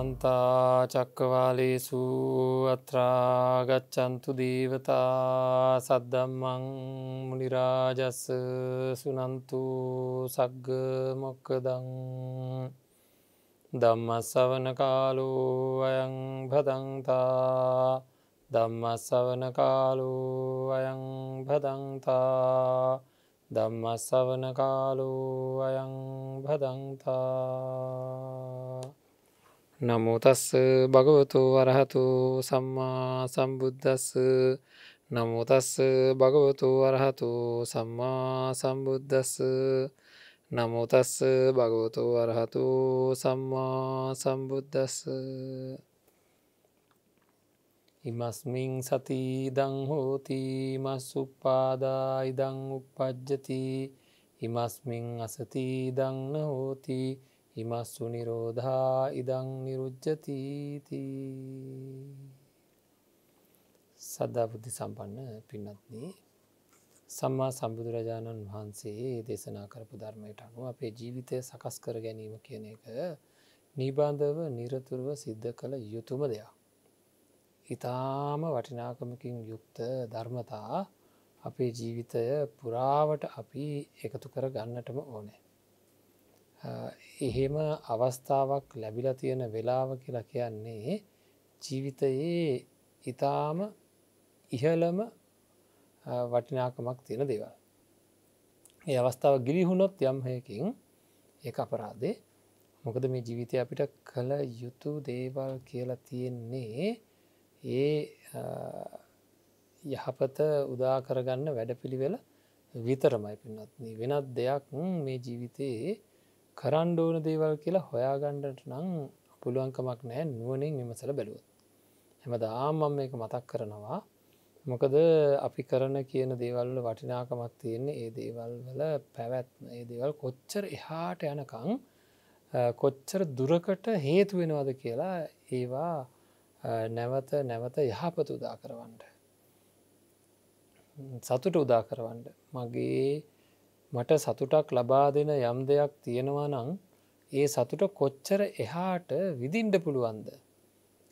සමන්තා චක්කවාලේසු අත්‍රාගච්චන්තු දීවතා සද්දම්මං මුනිරාජස්ස සුනන්තු සග්ග මොක්කදං දම්මස්සවන කාලු අයං භදන්තා දම්මස්සවන කාලු අයං භදන්තා දම්මස්සවන කාලු අයං භදන්තා නමුතස්ස භගවතු වරහතු සම්මා සම්බුද්ධස්ස නමුතස්ස භගවතු වරහතු සම්මා සම්බුද්ධස්ස නමුතස්ස භගවතු වරහතු සම්මා සම්බුද්ධස්ස ඉමස්මින් සති දං හෝති මස්සුප්පාදා ඉදං උපපජ්ජති ඉමස්මින් අසති දංන හෝති ඉමස්සු නිරෝධා ඉදං නිරුද්ධතීති සද්ධබුද්ධි සම්පන්න පින්නත්න සම්මා සම්බුදුරජාණන් වහන්සේ දේශනා කරපු ධර්මයට අනුව අපේ ජීවිතය සකස් කර ගැනීම කියන එක නිබන්ධව නිරතුරුව සිද්ධ කළ යුතුම දෙයක්. ඉතාම වටිනාකමකින් යුක්ත ධර්මතා අපේ ජීවිතය පුරාවට අපි එකතු කර ගන්නටම ඕනෑ. එහෙම අවස්ථාවක් ලැබිලා තියෙන වෙලාව කියලා කියන්නේ ජීවිතයේ ඉතාම ඉහළම වටිනාකමක් තියෙන දේවල්. ඒ අවස්ථාව ගිලිහුණොත් යම්හයකින් ඒ අපරාදේ මොකද මේ ජීවිතය අපිට කළ යුතු දේවල් කියලා තියෙන්නේ ඒ යහපත උදා කරගන්න වැඩ පිළිවෙල විතරමයි පින්නත්න වෙනත් දෙයක් මේ ජීවිතයේ කරන්න ඕන දේවල් කියලා හොයාගණ්ඩට නං පුළුවන්කමක් නෑ නුවනින් විමසල බැලුවත්. හැම දාමම් මේක මතක් කරනවා මොකද අපි කරන කියන දේවල්ල වටිනාකමක් තියෙන්නේ ඒ දේවල් වල පැවැත්ම ඒ දේවල් කොච්චර එහාට යනකං කොච්චර දුරකට හේතු වෙනවද කියලා ඒවා නැවත නැවත යහපත උදා කරවන්ට. සතුට උදා කරවන්ඩ මගේ මට සතුටක් ලබා දෙන යම් දෙයක් තියෙනවා නං ඒ සතුට කොච්චර එහාට විදින්ඩ පුළුවන්ද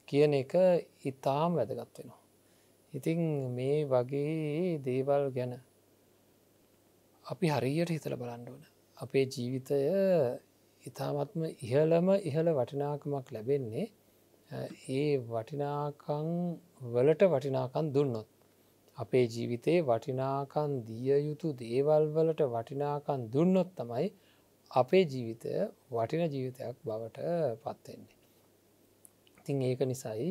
කියන එක ඉතාම් වැදගත් වෙනවා. ඉතිං මේ වගේ දේවල් ගැන අපි හරියට හිතල බලන්ඩුවන. අපේ ජීවිතය ඉතාමත්ම ඉහළම ඉහළ වටිනාකමක් ලැබෙන්නේ ඒ වටිනාකං වලට වටිනාකන් දුන්නොත්. අපේ ජීවිතයේ වටිනාකන් දිය යුතු දේවල් වලට වටිනාකන් දුන්නොත් තමයි අපේ ජීවිතය වටින ජීවිතයක් බවට පත්වෙන්නේ. ඉතිං ඒක නිසයි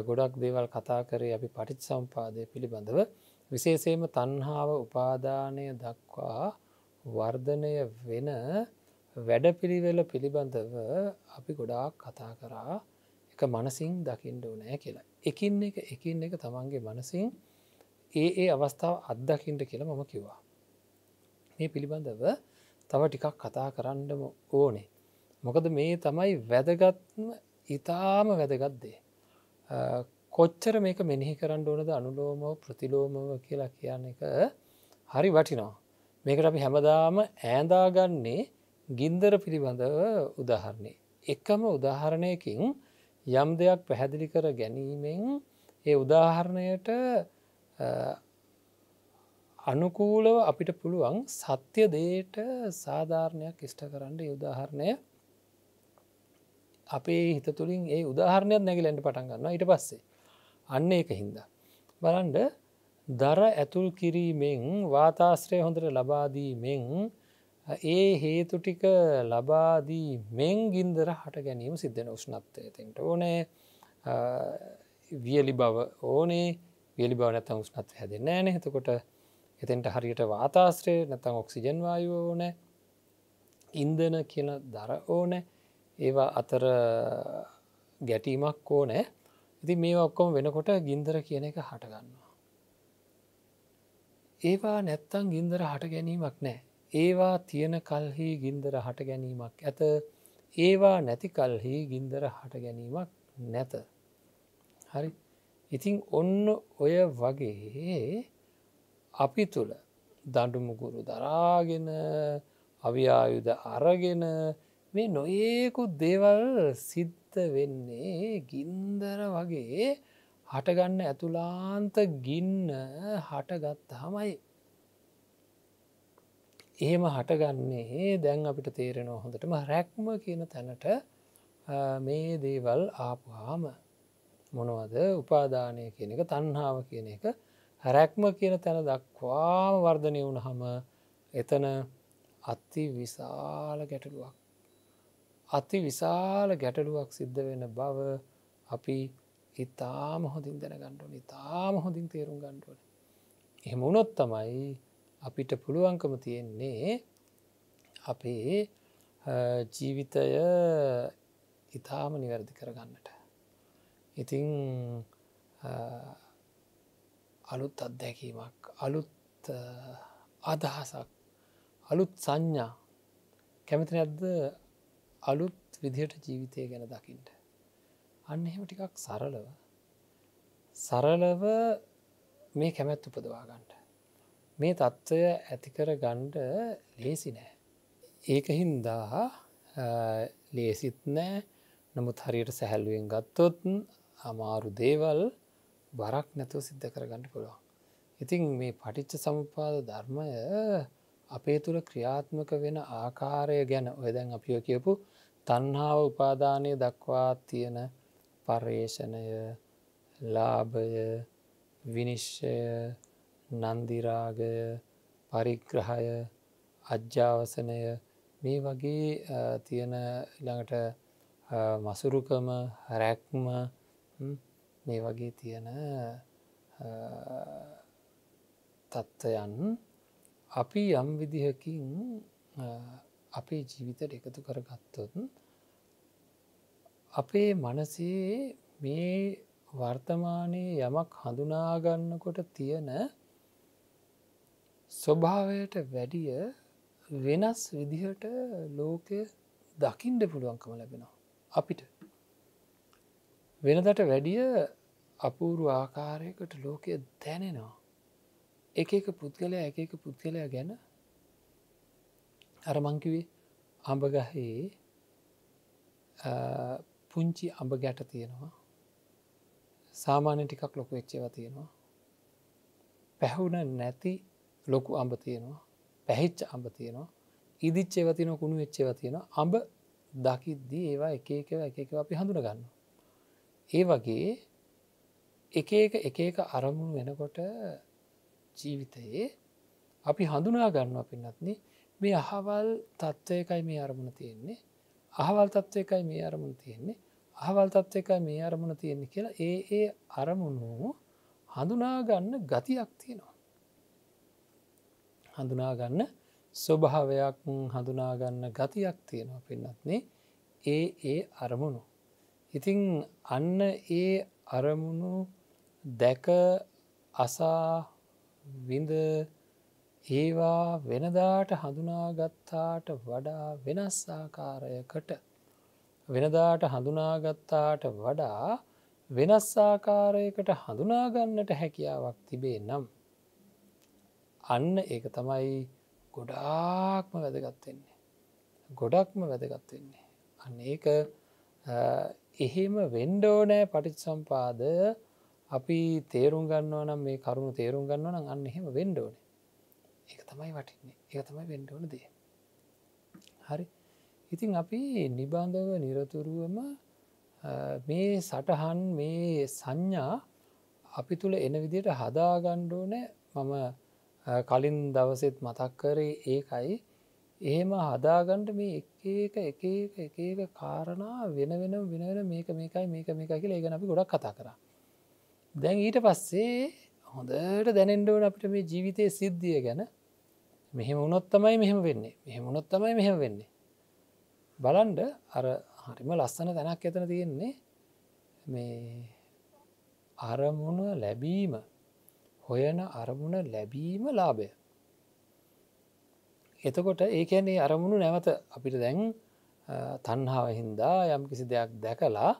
ගොඩක් දේවල් කතා කරේ අපි පටිච් සම්පාදය පිළිබඳව විශේෂයම තන්හාාව උපාදානය දක්වා වර්ධනය වෙන වැඩපිළිවෙල පිළිබඳව අපි ගොඩාක් කතා කරා එක මනසිං දකිින්ඩ නෑ කියලා. එකින් එක එකින් එක තමන්ගේ මනසිං ඒ ඒ අවස්ථාව අත්දකිින්ට කියලා මම කිව්වා. මේ පිළිබඳව තව ටිකක් කතා කරන්නම ඕනේ. මොකද මේ තමයි වැදගත්ම ඉතාම වැදගත්දේ. කොච්චර මේක මෙනෙහි කරන්න ඕනද අනුලෝමව ප්‍රතිලෝමව කියලා කියන්න එක හරි වටිනවා. මේකට අපි හැමදාම ඈඳාගන්නේ ගින්දර පිළිබඳව උදාහරණය. එකම උදාහරණයකින් යම් දෙයක් පැහැදිලි කර ගැනීමෙන් ඒ උදාහරණයට අනුකූලව අපිට පුළුවන් සත්‍ය දේට සාධාරණයක් ඉෂ්ට කරන්න උදාහරණය. අපේ හිත තුළින් ඒ උදාහරණයක් නැගිලෙන්ට පටන් ගන්න ඊට පස්සේ අන්න ඒක හින්දා. බලන්ඩ දර ඇතුල් කිරීමෙන් වාතාශ්‍රය හොඳට ලබාදීමෙන් ඒ හේතු ටික ලබාදී මෙන් ගින්දර හට ගැනීම සිද්ධන උෂ්නත්වය තෙන්ට ඕනෑ. වියලි බව ඕනේ. වියලි බව නැතම් උස්නත් හැදෙන ෑන. එතකොට එතෙන්ට හරියට වාතාශ්‍රය නැතම් ඔක්සිජන් වායුව ඕනෑ. ඉන්දන කියන දර ඕනෑ. ඒවා අතර ගැටීමක් ඕනෑ. ඉති මේ ඔක්කොම වෙනකොට ගින්දර කියන එක හටගන්නවා. ඒවා නැත්තං ගින්දර හට ගැනීමක් නෑ ඒවා තියෙන කල්හි ගින්දර හට ගැනීමක් ඇත. ඒවා නැති කල්හි ගින්දර හට ගැනීමක් නැත. හරි? ඉතිං ඔන්න ඔය වගේ අපි තුළ දඩුමුගුරු දරාගෙන අවියායුද අරගෙන මේ නොඒකුත් දේවල් සිද්ධ වෙන්නේ ගින්දර වගේ හටගන්න ඇතුලාන්ත ගින්න හටගත්ත හමයි එහෙම හටගන්නේ දැන් අපිට තේරෙනවා හොඳටම රැක්ම කියන තැනට මේ දේවල් ආපුහාම මොනවද උපාදානය කියන එක තන්හාාව කියන එක හැරැක්ම කියන තැන දක්වාම වර්ධනය වුණ හම එතන අති විශාල ගැටලුවක්. අති විශාල ගැටලුවක් සිද්ධ වෙන බව අපි ඉතාම හොඳින් දැන ගණ්ඩුවන ඉතාම හොඳින් තේරුම් ගණ්ඩුවන. එහෙම උනොත් තමයි අපිට පුළුවන්කම තියෙන්නේ අපේ ජීවිතය ඉතාම නිවැරදි කරගන්නට. ඉතිං අලුත් අත්දැකීමක් අලුත් අදහසක් අලුත් සංඥා කැමති නැද්ද අලුත් විදිහට ජීවිතය ගැන දකිින්ට. අන්න එහෙම ටිකක් සරලව සරලව මේ කැමැත් උපදවාගන්නට. මේ තත්ත්වය ඇතිකර ගණ්ඩ ලේසි නෑ. ඒක හින්දා ලේසිත් නෑ නමුත් හරියට සැහැල්ුවෙන් ගත්තොත් අමාරු දේවල් බරක් නැතුව සිද්ධ කරගන්න පුළුවන්. ඉතින් මේ පටිච්ච සමුපාද ධර්මය අපේ තුළ ක්‍රියාත්මක වෙන ආකාරය ගැන ඔයදැන් අපිෝ කියපු තන්හාාව උපාදානය දක්වා තියෙන පර්යේෂණය ලාභය විනිශ්්‍යය නන්දිරාගය පරිග්‍රහය අජ්‍යාවසනය මේ වගේ තියෙන ළඟට මසුරුකම රැක්ම මේ වගේ තියෙන තත්ත්වයන් අපි යම් විදිහකින් අපේ ජීවිතයට එකතු කරගත්තොත් අපේ මනසේ මේ වර්තමානයේ යමක් හඳුනාගන්නකොට තියෙන ස්වභාවයට වැඩිය වෙනස් විදිහට ලෝකය දකිින්ඩ පුළුවන්කම ලැබෙනවා අපිට. වෙනදට වැඩිය අපූරු ආකාරයකට ලෝකය දැනෙනවා. එක එක පුද්ගලය එක එක පුද්ගලයා ගැන අරමංකිවේ අඹගහේ පුංචි අඹ ගැට තියෙනවා. සාමාන්‍ය ටිකක් ලොකු එච්චේව තියෙනවා. පැහුණ නැති ලොකු අඹ තියෙනවා. පැහිච්ච අඹ තියෙනවා. ඉදිච්චේව තියන කුණු එච්චේව තියෙනවා. අඹ දකිද්දී ඒවා එක එකව එක එකව අපි හඳුන ගන්න ඒ වගේ එක එක එක එක අරමුණු වෙනකොට ජීවිතයේ අපි හඳුනා ගන්නවා පින්නත්න මේ අහවල් තත්ත්වයකයි මේ අරමුණ තියෙන්නේ. අහවල් තත්ත්වයකයි මේ අරමුණ තියෙන්නේ. අහවල් තත්ත්වයකයි මේ අරමුණ තියෙන්නේ කියලා ඒ ඒ අරමුණු හඳුනාගන්න ගතියක් තියෙනවා. හඳුනාගන්න ස්වභාවයක් හඳුනාගන්න ගතියක් තියෙනවා පින්නත්නේ ඒ ඒ අරමුණු. ඉතිං අන්න ඒ අරමුණු දැක අසා විඳ ඒවා වෙනදාට හඳුනාගත්තාට වඩා වෙනස් ආකාරයකට වෙනදාට හඳුනාගත්තාට වඩා වෙනස් ආකාරයකට හඳුනාගන්නට හැකියාවක් තිබේ නම් අන්න ඒක තමයි ගොඩාක්ම වැදගත්වෙන්නේ ගොඩක්ම වැදගත්වෙන්නේ අන්න ඒක එහෙම වෙන්ඩෝනෑ පටිච් සම්පාද අපි තේරුම් ගන්නවා නම් මේ කරුණු තේරුම් ගන්න නම් අන්න එහෙම වෙන්ඩෝන ඒක තමයි වටින්නේ. ඒ තමයි වෙන්ඩෝන දේ. හරි. ඉතින් අපි නිබන්ධව නිරතුරුවම මේ සටහන් මේ සංඥා අපි තුළ එන විදියට හදාගණ්ඩෝනෑ මම කලින් දවසෙත් මතක් කරේ ඒකයි. එහෙම හදාගණ්ඩ මේ එක එක එක එක කාරණා වෙන වෙන වෙනවෙන මේක මේකයි මේක මේක කියලා ඒ ගැන අපි ගොඩක් කතා කරා. දැන් ඊට පස්සේ හොඳට දැනෙන්ඩෝන අපිට මේ ජීවිතය සිද්ධිය ගැන. මෙහෙම උනොත්තමයි මෙහෙම වෙන්නේ. මෙහෙම උනොත්තමයි මෙහෙම වෙන්නේ. බලන්ඩ අර හරිම ලස්සන තැනක් ඇතන තියෙන්නේ. මේ අරමුණ ලැබීම හොයන අරමුණ ලැබීම ලාභය. එතකොට ඒකැනේ අරමුණු නැවත අපිට දැන් තන්හාව හින්දා යම් කිසි දෙයක් දැකලා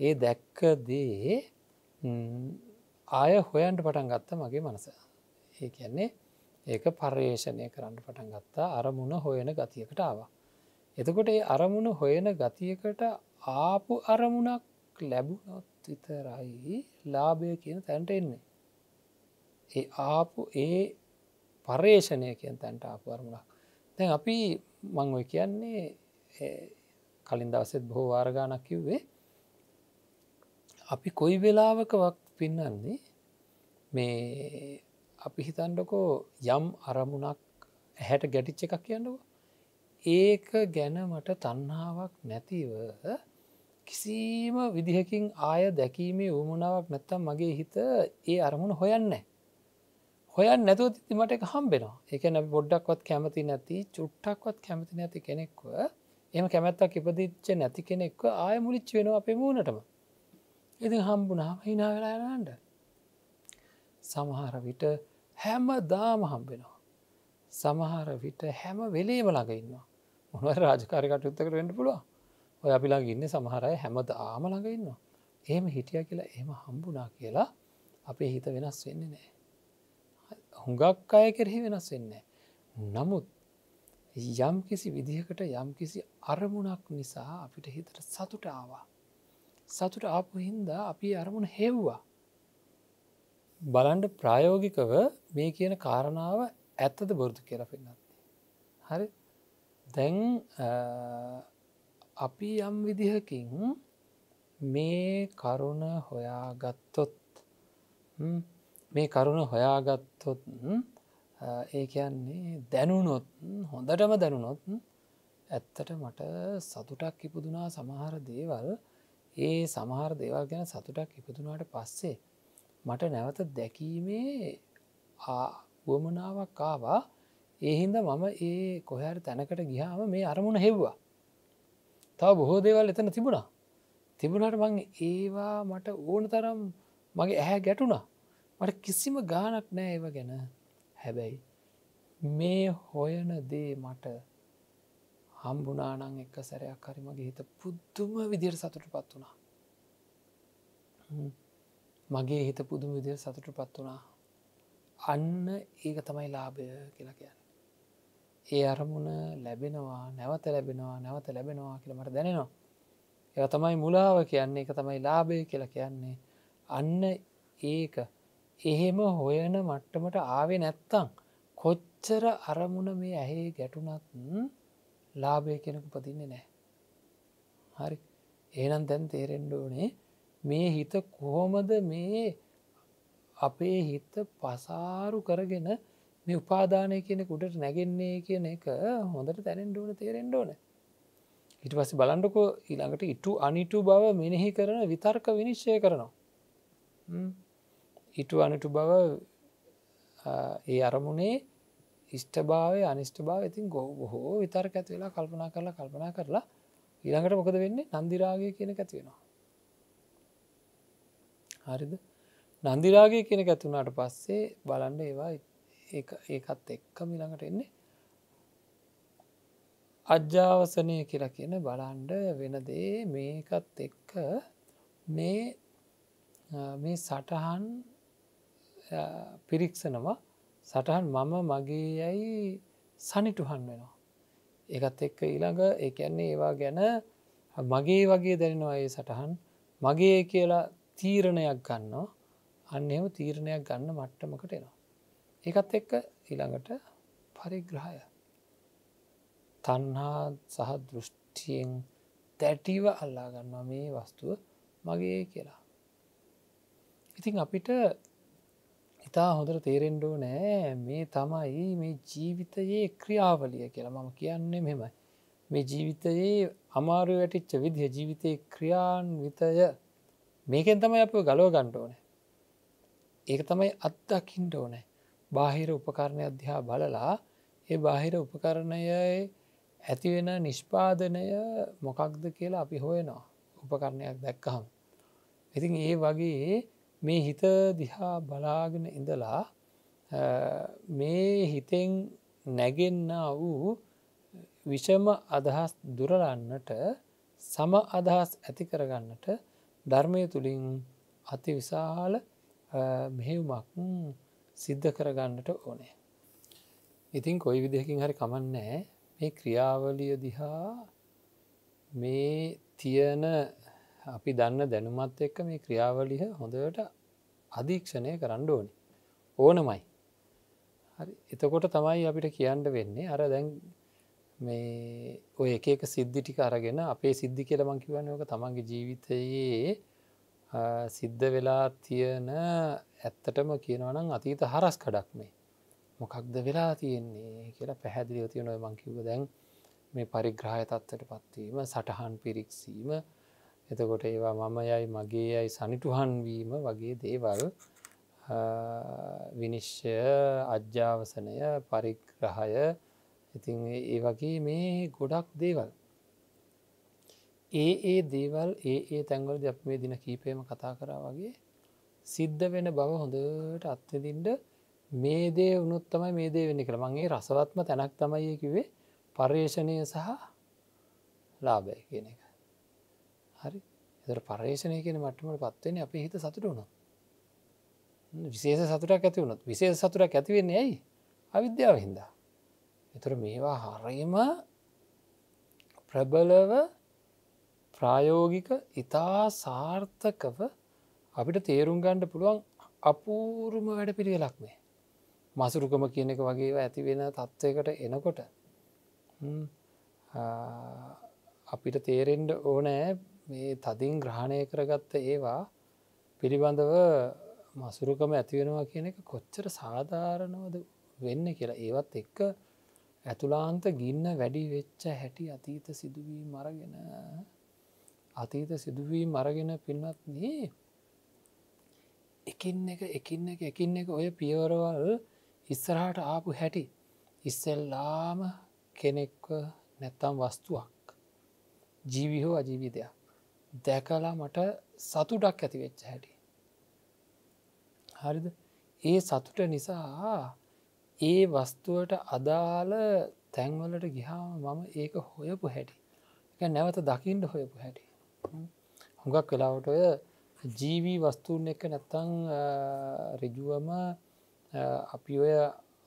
ඒ දැක්කදේ ආය හොයන්ට පටන් ගත්ත මගේ මනස ඒ කියන්නේ ඒක පර්යේෂණය කරන්න පටන් ගත්තා අරමුණ හොයන ගතියකට ආවා එතකොට ඒ අරමුණ හොයන ගතියකට ආපු අරමුණක් ලැබුණොත් විතරයි ලාභය කියන තැන්ට එන්නේ. ඒ ආපු ඒ පර්යේෂණය කියෙන් තැන්ට ආපු අරමුණක්. දැන් අපි මංඔය කියන්නේ කලින් දවසෙත් බොහෝ වාර්ගානක් කිව්වේ අපි කොයි වෙලාවකවක් පින්නන්නේ මේ අපි හිතන්ඩකෝ යම් අරමුණක් ඇහැට ගැටිච්ච එකක් කියන්නකෝ. ඒක ගැන මට තන්නාවක් නැතිව කිසිම විදිහකින් ආය දැකීමේ උමනාවක් නැත්තම් මගේ හිත ඒ අරමුණ හොයන්න හොයන් නැතුව තිමට එක හම්බෙනවා. එක නැ බොඩ්ඩක්වත් කැමති නැති චුට්ටක්වත් කැමති නැති කෙනෙක්ව එම කැමැත්තක් ඉපදිච්ච නැති කෙනෙක්ව ආය මුලිච්ච වෙනවා අපේ මූුණටම. ඉති හම්බුනාම හිනා වෙලායනන්ට සමහර විට හැම දාම හම්බෙනවා. සමහර විට හැම වෙලේම ළඟ ඉන්නවා. මොන රාජකාරකටයුත්තකට වෙන්න පුළුව ඔය අපිලා ඉන්න සමහරය හැමද ආම ළඟ ඉන්නවා. එහෙම හිටිය කියලා එහෙම හම්බුනා කියලා අපේ හිත වෙනස් වෙන්නේ නෑ හුඟක් අය කෙරෙහි වෙනස් වෙන්නේ නමුත් යම් කිසි විදිහකට යම් කිසි අරමුණක් නිසා අපිට හිතට සතුට ආවා. සතුට ආපු හින්දා අපි අරමුණ හෙව්වා. බලන්ඩ ප්‍රායෝගිකව මේ කියන කාරණාව ඇත්තද බොරුදු කියලා පෙන්නත් හරි? දැන් අපි යම් විදිහකින් මේ කරුණ හොයාගත්තොත් මේ කරුණ හොයාගත්තොත් ඒ කියන්නේ දැනුනොත් හොඳටම දැනුනොත් ඇත්තට මට සතුටක් ඉපදුනා සමහර දේවල්. ඒ සමහර දේවල් ගැන සතුටක් ඉපදුනාට පස්සේ මට නැවත දැකීමේ වුවමනාවක් ආවා. ඒහින්ද මම ඒ කොහැර තැනකට ගියාම මේ අරමුණ හෙව්වා. තව බොහෝ දේවල් එතන තිබුණා. තිබුණට මං ඒවා මට ඕන තරම් මගේ ඇහැ ගැටුණා මට කිසිම ගානක් නෑ ඒව ගැන. හැබැයි මේ හොයන දේ මට හම්බුනානං එක්ක සැරයක් හරි මගේ හිත පුද්දුම විදිර සතුට පත් වුණා. මගේ හිත පුදුම විදිර සතුට පත් වුණා. අන්න ඒක තමයි ලාභය කියලා කියන්න. ඒ අරමුණ ලැබෙනවා නැවත ලැබෙනවා නැවත ලැබෙනවා කියල මට දැනෙනවා. ඒ තමයි මුලාව කියන්නේ එක තමයි ලාභය කියලා කියන්නේ. අන්න ඒක එහෙම හොයන මට්ටමට ආවේ නැත්තං කොච්චර අරමුණ මේ ඇහේ ගැටුනත් ලාභය කෙනකු පතින්නේ නෑ හරි. ඒනම් තැන් තේරෙන්ඩෝනේ මේ හිත කොහොමද මේ අපේ හිත පසාරු කරගෙන මේ උපාදානය කියන කුඩට නැගෙන්නේ කියන එක හොඳට තැනෙන්ඩෝන තේරෙන්ඩෝන ඉට පස්ස බලන්ඩකෝ ඊළඟට ඉටු අනිටු බව මෙනෙහි කරන විතර්ක විනිශ්චය කරනවා. ඉටු අනටු බව ඒ අරමුණේ ඉෂ්ටභාවය අනිෂ්ට භාව ඉතින් ගෝ බොහෝ විතර්ක ඇති වෙලා කල්පනා කරලා කල්පනා කරලා ඊළඟට මොකද වෙන්නේ? නන්දිරාගය කියන ඇති වෙනවා. හරිද? නන්දිරාගය කියන ඇතුනාට පස්සේ බලන්න ඒවා ඒකත් එක්ක මිළඟට එන්නේ අජ්‍යාවසනය කියලා කියන බලන්ඩ වෙනදේ මේකත් එක්ක මේ මේ සටහන් පිරික්සනවා. සටහන් මම මගේ යැයි සනිටුහන් වෙනවා. ඒකත් එක්ක ඊළඟ එකන්නේ ඒවා ගැන මගේ වගේ දැනෙනවා ඒ සටහන්. මගේ කියලා තීරණයක් ගන්නවා. අන්න එම තීරණයක් ගන්න මට්ටමකට එනවා. ඒකත් එක්ක ඊළඟට පරිග්‍රහය. තන්හා සහ දෘෂ්ටියෙන් තැටිව අල්ලාගන්නවා මේ වස්තුව මගේ කියලා. ඉතින් අපිට ඉතා හොඳට තේරෙන්ඩෝ නෑ මේ තමයි මේ ජීවිතයේ ක්‍රියාවලිය කියලා මම කියන්නේ මෙමයි. මේ ජීවිතයේ අමාරු වැටිච්ච විදිහ ජීවිතය ක්‍රියාන්විතය මේකෙන් තමයි අප ගලෝ ගණ්ඩෝනෑ. ඒක තමයි අත්දකිින්ට ඕනෑ බාහිර උපකරණය අධ්‍යා බලලා ඒ බාහිර උපකරණයයි ඇතිවෙන නිෂ්පාදනය මොකක්ද කියලා අපි හොයනවා උපකරණයක් දැක්කහම්. ඉතින් ඒ වගේ මේ හිත දිහා බලාගෙන ඉඳලා මේ හිතෙන් නැගෙන්න වූ විෂම අදහස් දුරලන්නට සම අදහස් ඇති කරගන්නට ධර්මය තුළින් අති විශාල මෙහෙවුමක් සිද්ධ කරගන්නට ඕනේ. ඉතින් කොයි විදිහකින් හරි කමන්නෑ මේ ක්‍රියාවලිය දිහා මේ තියන අපි දන්න දැනුමත් එක්ක මේ ක්‍රියාවලිය හොඳට අධීක්ෂණය කරන්න ඕනි. ඕනමයි. හරි. එතකොට තමයි අපිට කියන්න වෙන්නේ අර දැන් මේ ඔය එක සිද්ධි ටික අරගෙන අපේ සිද්ධි කියලමං කිවන්නක තමන්ගේ ජීවිතයේ සිද්ධ වෙලා තියෙන ඇත්තටම කියනවනම් අතීත හරස් කඩක් මේ. මොකක්ද වෙලා තියෙන්නේ කියලා පැහැදිලිව තියෙන ඔය මංකිව දැන් මේ පරිග්‍රහය තත්වට පත්වීම සටහන් පිරික්සීම එතකොට ඒවා මම යයි මගේ යයි සනිටුහන්වීම වගේ දේවල් විනිශ්්‍ය අජ්‍යාවසනය පරිග්‍රහය. ඉතින් ඒ වගේ මේ ගොඩක් දේවල්. ඒ ඒ දේවල් ඒ ඒ තැන්වල අප මේ දින කීපයම කතා කරා වගේ සිද්ධ වෙන බව හොඳට අත්වදින්ට මේ දේ වනුත් තමයි මේ දේ වෙන්න කළ මගේ රසවත්ම තැනක් තමයි කිවේ පර්යේෂණය සහ ලාබය කියන එක. හරි. එතර පර්යේෂණය කියන මටමට පත්වෙන අප හිත සතුට වුණා. විශේෂ සතුරක් ඇති වුණොත් විශේෂ සතුරක් ඇතිවෙන්නේ ඇයි? අවිද්‍යාව හින්දා. එතුර මේවා හරීම ප්‍රබලව ප්‍රායෝගික ඉතා සාර්ථකව අපිට තේරුම් ගණ්ඩ පුළුවන් අපූරුම වැඩ පිළිවෙලක් මේ. මසුරුකම කියන එක වගේ ඇති වෙන තත්ත්වයකට එනකොට අපිට තේරෙන්ඩ ඕනෑ මේ තදින් ග්‍රහණය කරගත්ත ඒවා පිළිබඳව මසුරුකම ඇතිවෙනවා කියන එක කොච්චර සාධාරණවද වෙන්න කියලා. ඒවත් එක්ක ඇතුලාන්ත ගින්න වැඩි වෙච්ච හැටි අතීත සිදුවී මරගෙන අතීත සිදුවී මරගෙන පින්නත් නේ එකින් එක එකින් එක එකින් එක ඔය පියවරවල් ඉස්සරහට ආපු හැටි ඉස්සෙල්ලාම කෙනෙක්ව නැත්තම් වස්තුවක් ජීවිහෝ අජීවිතයක් දැකලා මට සතුටක් ඇති වෙච්ච හැටි. හරිද? ඒ සතුට නිසා ඒ වස්තුවට අදාළ තැන්වලට ගිහාම මම ඒක හොයපු හැටි. එක නැවත දකිින්ට හොයපු හැටි. හොඟක් වෙලාවට ඔය ජීවී වස්තුූන් එක නැත්තං රජුවම අපි ඔය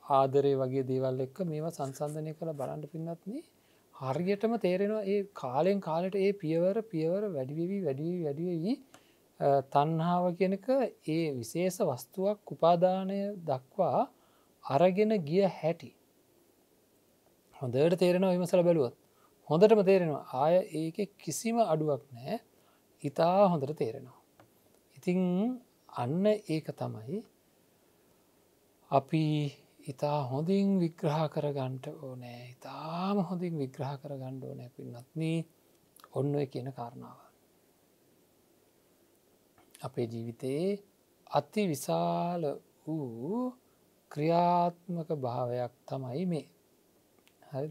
ආදරය වගේ දේවල් එක්ක මේවා සංසන්ධනය කළ බලන්ට පින්නත්න්නේ හරියටම තේරෙනවා ඒ කාලෙන් කාලට ඒ පියවර පියවර වැඩිවී වැඩිවී වැඩිවී තන්හාාව කෙනක ඒ විශේෂ වස්තුවක් උපාදානය දක්වා අරගෙන ගිය හැටි. හොඳට තේරෙනවා විමසල බැලුවත්. හොඳටම තේරෙනවා. ආය ඒක කිසිම අඩුවක් නෑ ඉතා හොඳට තේරෙනවා. ඉතිං අන්න ඒක තමයි අපි ඉතා හොඳින් විග්‍රහ කරගන්ට ඕනෑ. ඉතාම හොඳින් විග්‍රහ කරගණ්ඩ ඕනෑ පින්නත්න ඔන්න කියන කාරණාව. අපේ ජීවිතයේ අති විශාල වූ ක්‍රියාත්මක භාවයක් තමයි මේ. හරි?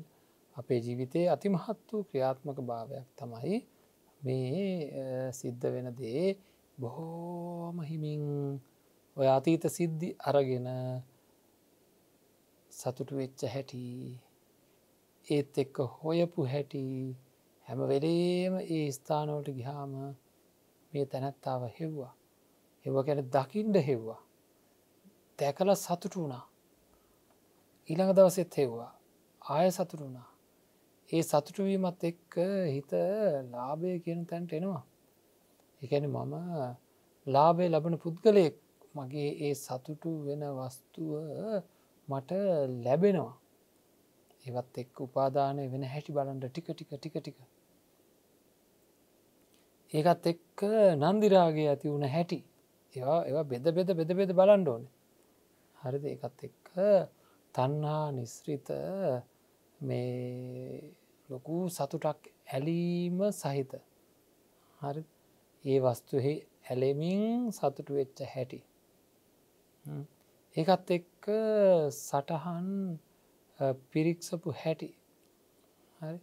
අපේ ජීවිතයේ අතිමහත් වූ ක්‍රියාත්මක භාවයක් තමයි මේ සිද්ධ වෙන දේ බොහෝම හිමින් ඔය අතීත සිද්ධි අරගෙන සතුටු වෙච්ච හැටි ඒත් එක්ක හොයපු හැටි හැම වෙලේම ඒ ස්ථානෝට ගිහාම මේ තැනැත්තාව හෙව්වා. එව ගැන දකිින්ඩ හෙව්වා. දැකල සතුට වුණා. ඊළඟ දවසෙත් හෙව්වා. ආය සතුට වුණා. ඒ සතුටුවීමත් එක්ක හිත ලාභය කියන තැන්ට එනවා. එකන මම ලාබේ ලබන පුද්ගලයෙක්. මගේ ඒ සතුටු වෙන වස්තුව මට ලැබෙනවා. ඒවත් එක් උපාදානය වෙන හැටි බලන්ට ටික ටික ටික ටික. ඒකත් එක්ක නන්දිරාගේ ඇති වුණ හැටි. ඒවා ඒවා බෙද බෙද බෙද බෙද බලන්ඩ ඕන. හරිද? ඒකත් එක්ක තන්හා නිස්්‍රිත මේ ලොකු සතුටක් ඇලීම සහිත. හරි ඒ වස්තුහි ඇලෙමින් සතුටු වෙච්ච හැටි. ඒකත් එක්ක සටහන් පිරික්සපු හැටි. හරි?